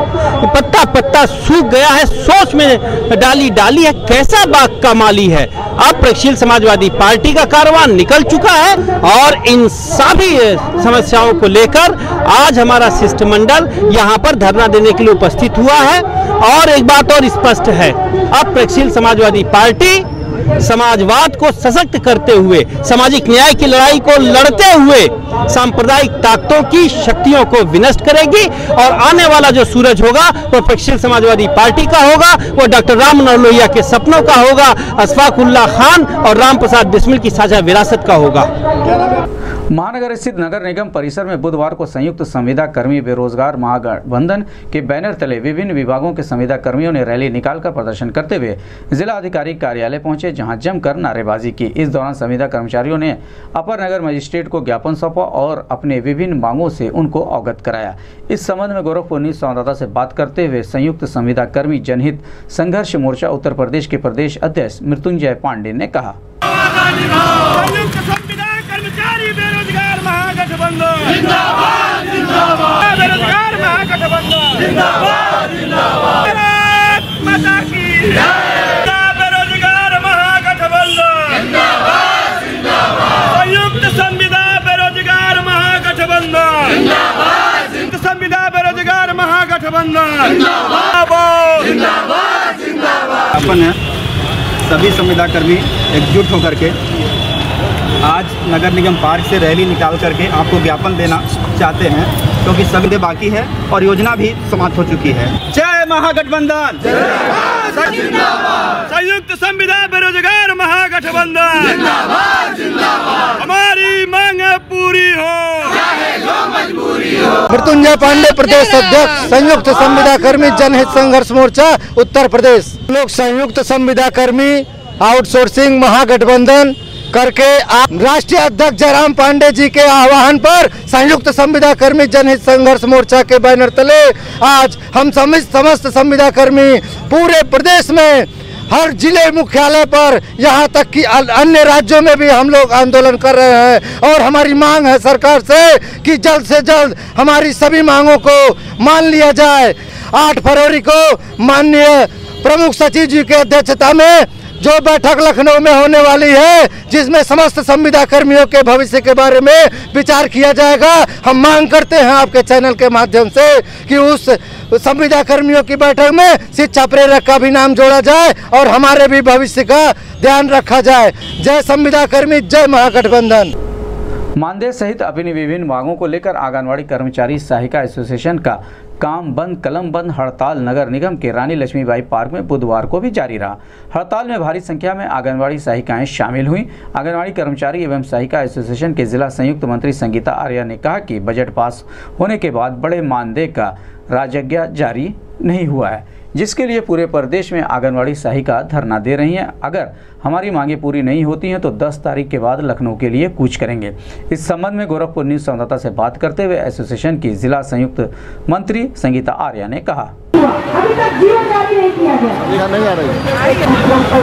पत्ता पत्ता सूख गया है, सोच में डाली डाली है, कैसा बाग का माली है? अब प्रगतिशील समाजवादी पार्टी का कारवां निकल चुका है, और इन सभी समस्याओं को लेकर आज हमारा शिष्टमंडल यहाँ पर धरना देने के लिए उपस्थित हुआ है और एक बात और स्पष्ट है। अब प्रगतिशील समाजवादी पार्टी समाजवाद को सशक्त करते हुए, सामाजिक न्याय की लड़ाई को लड़ते हुए सांप्रदायिक ताकतों की शक्तियों को विनष्ट करेगी और आने वाला जो सूरज होगा, वो प्रगतिशील समाजवादी पार्टी का होगा, वो डॉक्टर राम मनोहर लोहिया के सपनों का होगा अशफाकुल्ला खान और राम प्रसाद बिस्मिल की साझा विरासत का होगा। महानगर स्थित नगर निगम परिसर में बुधवार को संयुक्त संविदा कर्मी बेरोजगार महागठबंधन के बैनर तले विभिन्न विभागों के संविदा कर्मियों ने रैली निकालकर प्रदर्शन करते हुए जिला अधिकारी कार्यालय पहुँचे, जहाँ जमकर नारेबाजी की। इस दौरान संविदा कर्मचारियों ने अपर नगर मजिस्ट्रेट को ज्ञापन सौंपा और अपने विभिन्न मांगों से उनको अवगत कराया। इस संबंध में गोरखपुर न्यूज़ संवाददाता से बात करते हुए संयुक्त संविदा कर्मी जनहित संघर्ष मोर्चा उत्तर प्रदेश के प्रदेश अध्यक्ष मृत्युंजय पांडे ने कहा। कर्मचारी बेरोजगार महागठबंधन। जिंदाबाद जिंदाबाद। बेरोजगार महागठबंधन। जिंदाबाद जिंदाबाद। भारत माता की जय। बेरोजगार महागठबंधन। जिंदाबाद जिंदाबाद। संयुक्त संविदा बेरोजगार महागठबंधन। जिंदाबाद संयुक्त संविदा बेरोजगार महागठबंधन। जिंदाबाद। जिंदाबाद। जिंदाबाद है सभी संविदा कर्मी एकजुट होकर के आज नगर निगम पार्क से रैली निकाल करके आपको ज्ञापन देना चाहते हैं क्योंकि तो सभी बाकी है और योजना भी समाप्त हो चुकी है। जय महागठबंधन! संयुक्त संविदा बेरोजगार महागठबंधन। जिंदाबाद जिंदाबाद। हमारी मांग पूरी हो। चाहे हो। मृत्युंजय पांडे प्रदेश अध्यक्ष संयुक्त संविदा कर्मी जनहित संघर्ष मोर्चा उत्तर प्रदेश। लोग संयुक्त संविदा कर्मी आउटसोर्सिंग महागठबंधन करके आप राष्ट्रीय अध्यक्ष जयराम पांडे जी के आह्वान पर संयुक्त संविदा कर्मी जनहित संघर्ष मोर्चा के बैनर तले आज हम समस्त संविदा कर्मी पूरे प्रदेश में, हर ज़िले मुख्यालय पर, यहाँ तक कि अन्य राज्यों में भी हम लोग आंदोलन कर रहे हैं और हमारी मांग है सरकार से कि जल्द से जल्द हमारी सभी मांगों को मान लिया जाए। आठ फरवरी को माननीय प्रमुख सचिव जी की अध्यक्षता में जो बैठक लखनऊ में होने वाली है, जिसमें समस्त संविदा कर्मियों के भविष्य के बारे में विचार किया जाएगा, हम मांग करते हैं आपके चैनल के माध्यम से कि उस संविदा कर्मियों की बैठक में शिक्षा प्रेरक का भी नाम जोड़ा जाए और हमारे भी भविष्य का ध्यान रखा जाए। जय संविदा कर्मी जय महागठबंधन। मानदेय सहित अपनी विभिन्न मांगों को लेकर आंगनवाड़ी कर्मचारी सहायिका एसोसिएशन का काम बंद, कलम बंद, हड़ताल नगर निगम के रानी लक्ष्मीबाई पार्क में बुधवार को भी जारी रहा। हड़ताल में भारी संख्या में आंगनबाड़ी सहायिकाएँ शामिल हुई। आंगनबाड़ी कर्मचारी एवं सहायिका एसोसिएशन के जिला संयुक्त मंत्री संगीता आर्या ने कहा कि बजट पास होने के बाद बड़े मानदेय का राजज्ञा जारी नहीं हुआ है। जिसके लिए पूरे प्रदेश में आंगनवाड़ी सहायिका धरना दे रही हैं। अगर हमारी मांगे पूरी नहीं होती हैं तो 10 तारीख के बाद लखनऊ के लिए कूच करेंगे। इस संबंध में गोरखपुर न्यूज़ संवाददाता से बात करते हुए एसोसिएशन की जिला संयुक्त मंत्री संगीता आर्या ने कहा। अभी तक जारी नहीं किया गया। नहीं आ रही।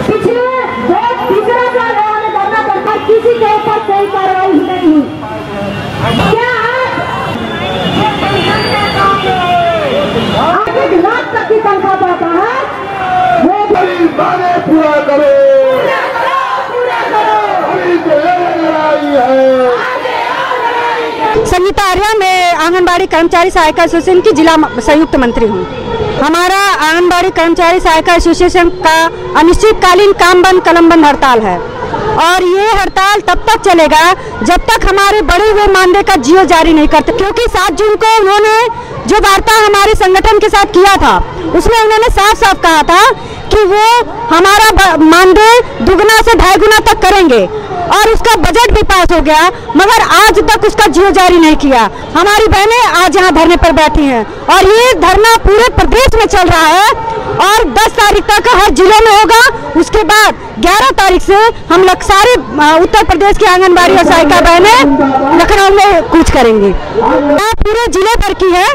पिछले दो तीसरा साल धरना करता किसी के ऊपर कोई कार्रवाई नहीं हुई। क्या आज एक लाख तक की तनख्वाह वादे पूरा करो। संगीता आर्या मैं आंगनबाड़ी कर्मचारी सहायता एसोसिएशन की जिला संयुक्त मंत्री हूँ। हमारा आंगनबाड़ी कर्मचारी सहायता एसोसिएशन का अनिश्चितकालीन काम बंद कलम बंद हड़ताल है। और ये हड़ताल तब तक चलेगा जब तक हमारे बड़े हुए मानदेय का जियो जारी नहीं करते क्योंकि सात जून को उन्होंने जो वार्ता हमारे संगठन के साथ किया था उसमें उन्होंने साफ़ साफ़ कहा था कि वो हमारा मानदेय दुगना से ढाई गुना तक करेंगे। और उसका बजट भी पास हो गया, मगर आज तक उसका जियो जारी नहीं किया। हमारी बहनें आज यहाँ धरने पर बैठी हैं। और ये धरना पूरे प्रदेश में चल रहा है, और 10 तारीख तक हर ज़िले में होगा। उसके बाद 11 तारीख से हम लोग सारे उत्तर प्रदेश की आंगनबाड़ी और सहायिका बहनें लखनऊ में कूच करेंगे। पूरे ज़िले भर की है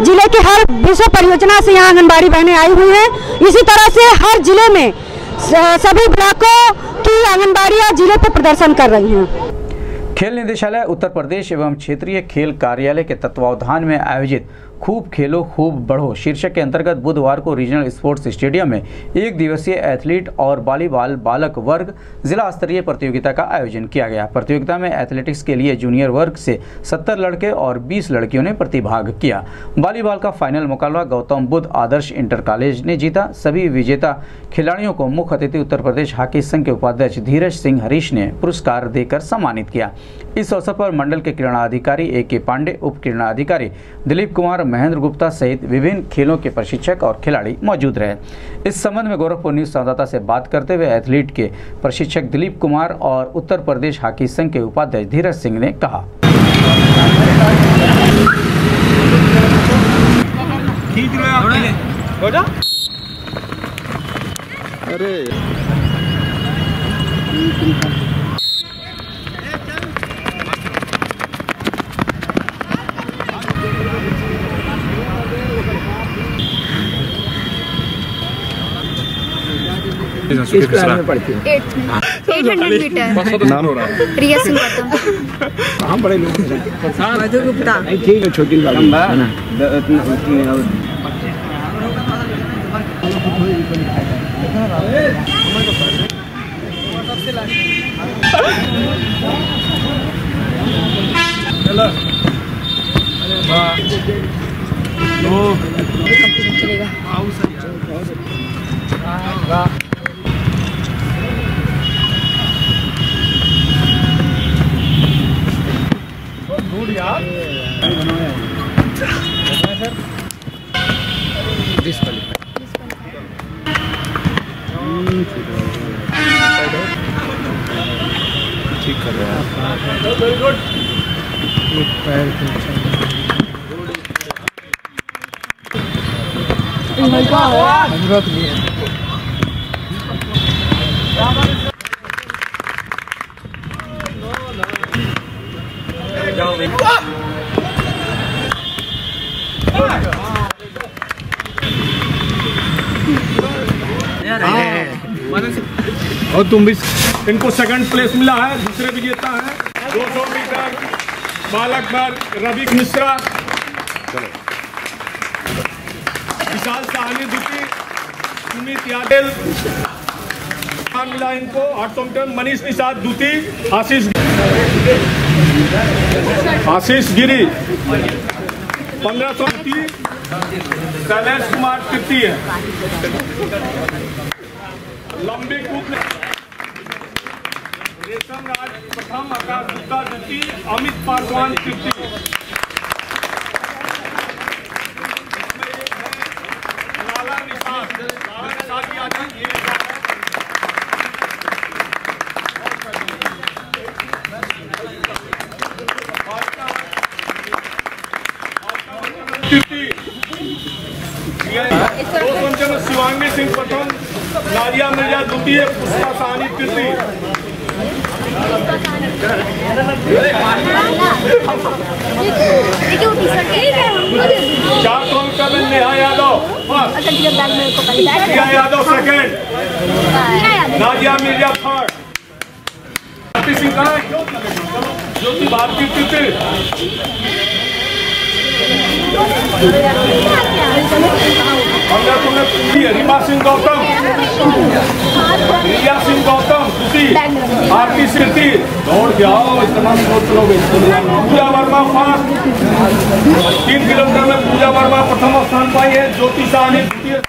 ज़िले के हर विश्व परियोजना से यहाँ आंगनबाड़ी बहने आई हुई हैं। इसी तरह से हर ज़िले में सभी ब्लॉकों की आंगनबाड़ियाँ ज़िले पर प्रदर्शन कर रही हैं। खेल निदेशालय उत्तर प्रदेश एवं क्षेत्रीय खेल कार्यालय के तत्वावधान में आयोजित खूब खेलो, खूब बढ़ो। शीर्षक के अंतर्गत बुधवार को रीजनल स्पोर्ट्स स्टेडियम में एक दिवसीय एथलीट और वॉलीबॉल बालक वर्ग जिला स्तरीय प्रतियोगिता का आयोजन किया गया। प्रतियोगिता में एथलेटिक्स के लिए जूनियर वर्ग से 70 लड़के और 20 लड़कियों ने प्रतिभाग किया। वॉलीबॉल का फाइनल मुकाबला गौतम बुद्ध आदर्श इंटर कॉलेज ने जीता। सभी विजेता खिलाड़ियों को मुख्य अतिथि उत्तर प्रदेश हॉकी संघ के उपाध्यक्ष धीरज सिंह हरीश ने पुरस्कार देकर सम्मानित किया। इस अवसर पर मंडल के क्रीड़ाधिकारी ए के पांडे उप क्रीड़ाधिकारी दिलीप कुमार महेंद्र गुप्ता सहित विभिन्न खेलों के प्रशिक्षक और खिलाड़ी मौजूद रहे। इस संबंध में गोरखपुर न्यूज़ संवाददाता से बात करते हुए एथलीट के प्रशिक्षक दिलीप कुमार और उत्तर प्रदेश हॉकी संघ के उपाध्यक्ष धीरज सिंह ने कहा। अरे। किस क्लास में पढ़ती हो। एट हंड्रेड मीटर नाम हो रहा है। रिया सिंह गौतम हम बड़े लोग? मधु गुप्ता। ठीक है छोटी बात है। ना चलो चलेगा ठीक कर रहे हैं वेरी गुड एक पैर के अनुरोध लिए और तुम भी इनको सेकंड प्लेस मिला है, दूसरे विजेता है। 200 मीटर, बालक वर्ग रवि मिश्रा। विशाल साहनी द्वितीय सुमित यादव। मिला इनको 800 मीटर, मनीष निषाद द्वितीय आशीष आशीष गिरी। पंद्रह सौ शैलेश कुमार तृतीय। लंबी कूद प्रथम अमित पासवान तृतीय लाला निषाद लाला निषाद की आज ये दो पंचम शिवांगी सिंह प्रथम नादिया मिर्ज़ा द्वितीय पुष्पा साहनी तृतीय चार सौ मीटर में नेहा यादव प्रिया यादव सेकंड नादिया मिर्ज़ा थर्ड भारती सिंह है ज्योति भारती तृतीय पंद्रह सौ में है रीमा सिंह गौतम रिया सिंह गौतम दूसरी भारती स्मृति दौड़ के आओ इतना सोच लोगे पूजा वर्मा फ़र्स्ट तीन किलोमीटर में पूजा वर्मा प्रथम स्थान पाई है ज्योति साहनी द्वितीय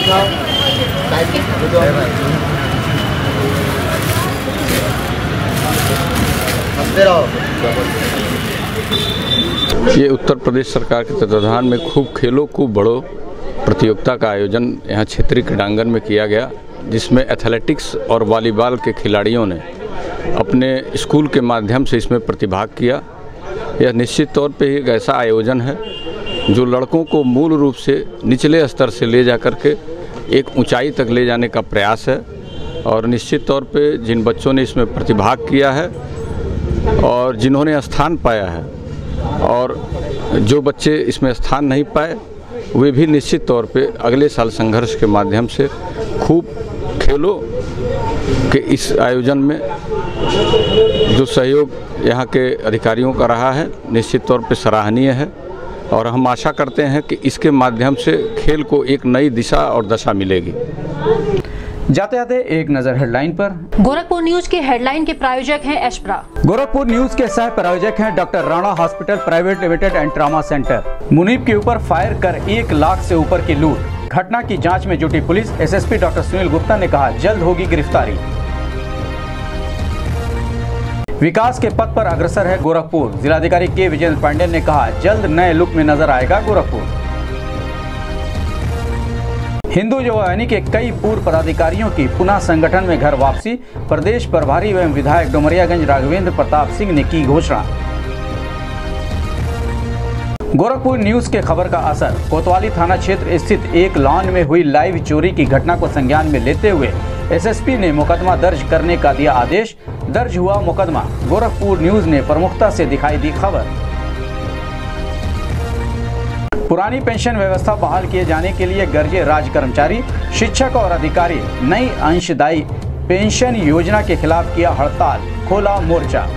स्थान ये उत्तर प्रदेश सरकार के तत्वाधान में खूब खेलो खूब बढ़ो प्रतियोगिता का आयोजन यहाँ क्षेत्रीय क्रीड़ांगन में किया गया, जिसमें एथलेटिक्स और वॉलीबॉल के खिलाड़ियों ने अपने स्कूल के माध्यम से इसमें प्रतिभाग किया। यह निश्चित तौर पे एक ऐसा आयोजन है, जो लड़कों को मूल रूप से निचले स्तर से ले जा कर के एक ऊंचाई तक ले जाने का प्रयास है और निश्चित तौर पे जिन बच्चों ने इसमें प्रतिभाग किया है और जिन्होंने स्थान पाया है और जो बच्चे इसमें स्थान नहीं पाए, वे भी निश्चित तौर पे अगले साल संघर्ष के माध्यम से खूब खेलों के इस आयोजन में जो सहयोग यहाँ के अधिकारियों का रहा है, निश्चित तौर पे सराहनीय है। और हम आशा करते हैं कि इसके माध्यम से खेल को एक नई दिशा और दशा मिलेगी। जाते जाते एक नज़र हेडलाइन पर। गोरखपुर न्यूज़ के हेडलाइन के प्रायोजक हैं एशप्रा। गोरखपुर न्यूज़ के सह प्रायोजक हैं doctor Rana hospital private limited and trauma centre. Munib के ऊपर फायर कर एक लाख से ऊपर की लूट। घटना की जाँच में जुटी police. SSP doctor Sunil Gupta ने कहा जल्द होगी गिरफ्तारी। विकास के पथ पर अग्रसर है गोरखपुर। जिलाधिकारी के विजेंद्र पांडे ने कहा, जल्द नए लुक में नज़र आएगा गोरखपुर। हिंदू युवानी के कई पूर्व पदाधिकारियों की पुनः संगठन में घर वापसी, प्रदेश प्रभारी एवं विधायक डुमरियागंज राघवेंद्र प्रताप सिंह ने की घोषणा। गोरखपुर न्यूज़ के खबर का असर। कोतवाली थाना क्षेत्र स्थित एक लॉन में हुई लाइव चोरी की घटना को संज्ञान में लेते हुए एसएसपी ने मुकदमा दर्ज करने का दिया आदेश। दर्ज हुआ मुकदमा। गोरखपुर न्यूज़ ने प्रमुखता से दिखाई दी खबर। पुरानी पेंशन व्यवस्था बहाल किए जाने के लिए गरजे राज कर्मचारी, शिक्षक और अधिकारी, नई अंशदायी पेंशन योजना के खिलाफ किया हड़ताल, खोला मोर्चा।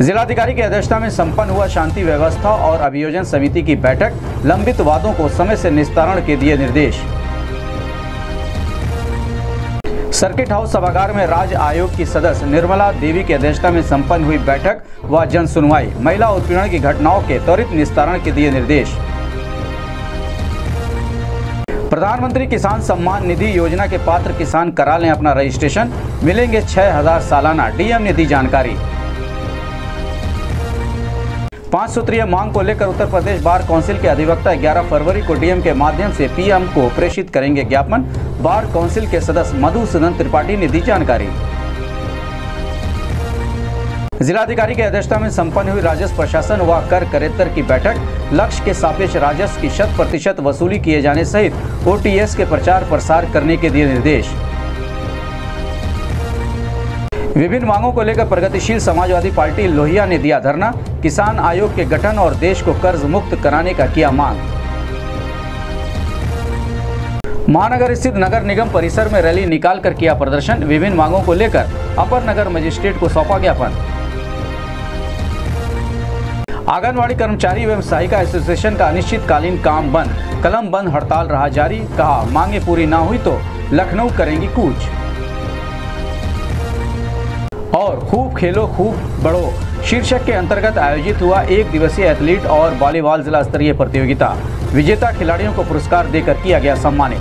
जिलाधिकारी की अध्यक्षता में संपन्न हुआ शांति व्यवस्था और अभियोजन समिति की बैठक। लंबित वादों को समय से निस्तारण के दिए निर्देश। सर्किट हाउस सभागार में राज्य आयोग की सदस्य निर्मला देवी की अध्यक्षता में संपन्न हुई बैठक व जन सुनवाई। महिला उत्पीड़न की घटनाओं के त्वरित निस्तारण के दिए निर्देश। प्रधानमंत्री किसान सम्मान निधि योजना के पात्र किसान करा लें अपना रजिस्ट्रेशन। मिलेंगे 6000 सालाना डीएम ने दी जानकारी। पाँच सूत्रीय मांग को लेकर उत्तर प्रदेश बार काउंसिल के अधिवक्ता 11 फरवरी को डीएम के माध्यम से पीएम को प्रेषित करेंगे ज्ञापन। बार काउंसिल के सदस्य मधुसूदन त्रिपाठी ने दी जानकारी। जिलाधिकारी की अध्यक्षता में संपन्न हुई राजस्व प्रशासन व कर करेत्तर की बैठक। लक्ष्य के सापेक्ष राजस्व की शत प्रतिशत वसूली किए जाने सहित ओटीएस के प्रचार प्रसार करने के दिए निर्देश। विभिन्न मांगों को लेकर प्रगतिशील समाजवादी पार्टी लोहिया ने दिया धरना। किसान आयोग के गठन और देश को कर्ज मुक्त कराने का किया मांग। महानगर स्थित नगर निगम परिसर में रैली निकालकर किया प्रदर्शन। विभिन्न मांगों को लेकर अपर नगर मजिस्ट्रेट को सौंपा ज्ञापन। आंगनबाड़ी कर्मचारी एवं सहायिका एसोसिएशन का अनिश्चितकालीन काम बंद। कलम बंद हड़ताल रहा जारी। कहा, मांगे पूरी ना हुई तो लखनऊ करेंगी कूच। और खूब खेलो, खूब बढ़ो। शीर्षक के अंतर्गत आयोजित हुआ एक दिवसीय एथलीट और वॉलीबॉल जिला स्तरीय प्रतियोगिता। विजेता खिलाड़ियों को पुरस्कार देकर किया गया सम्मानित।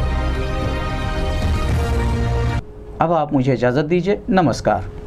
अब आप मुझे इजाज़त दीजिए। नमस्कार।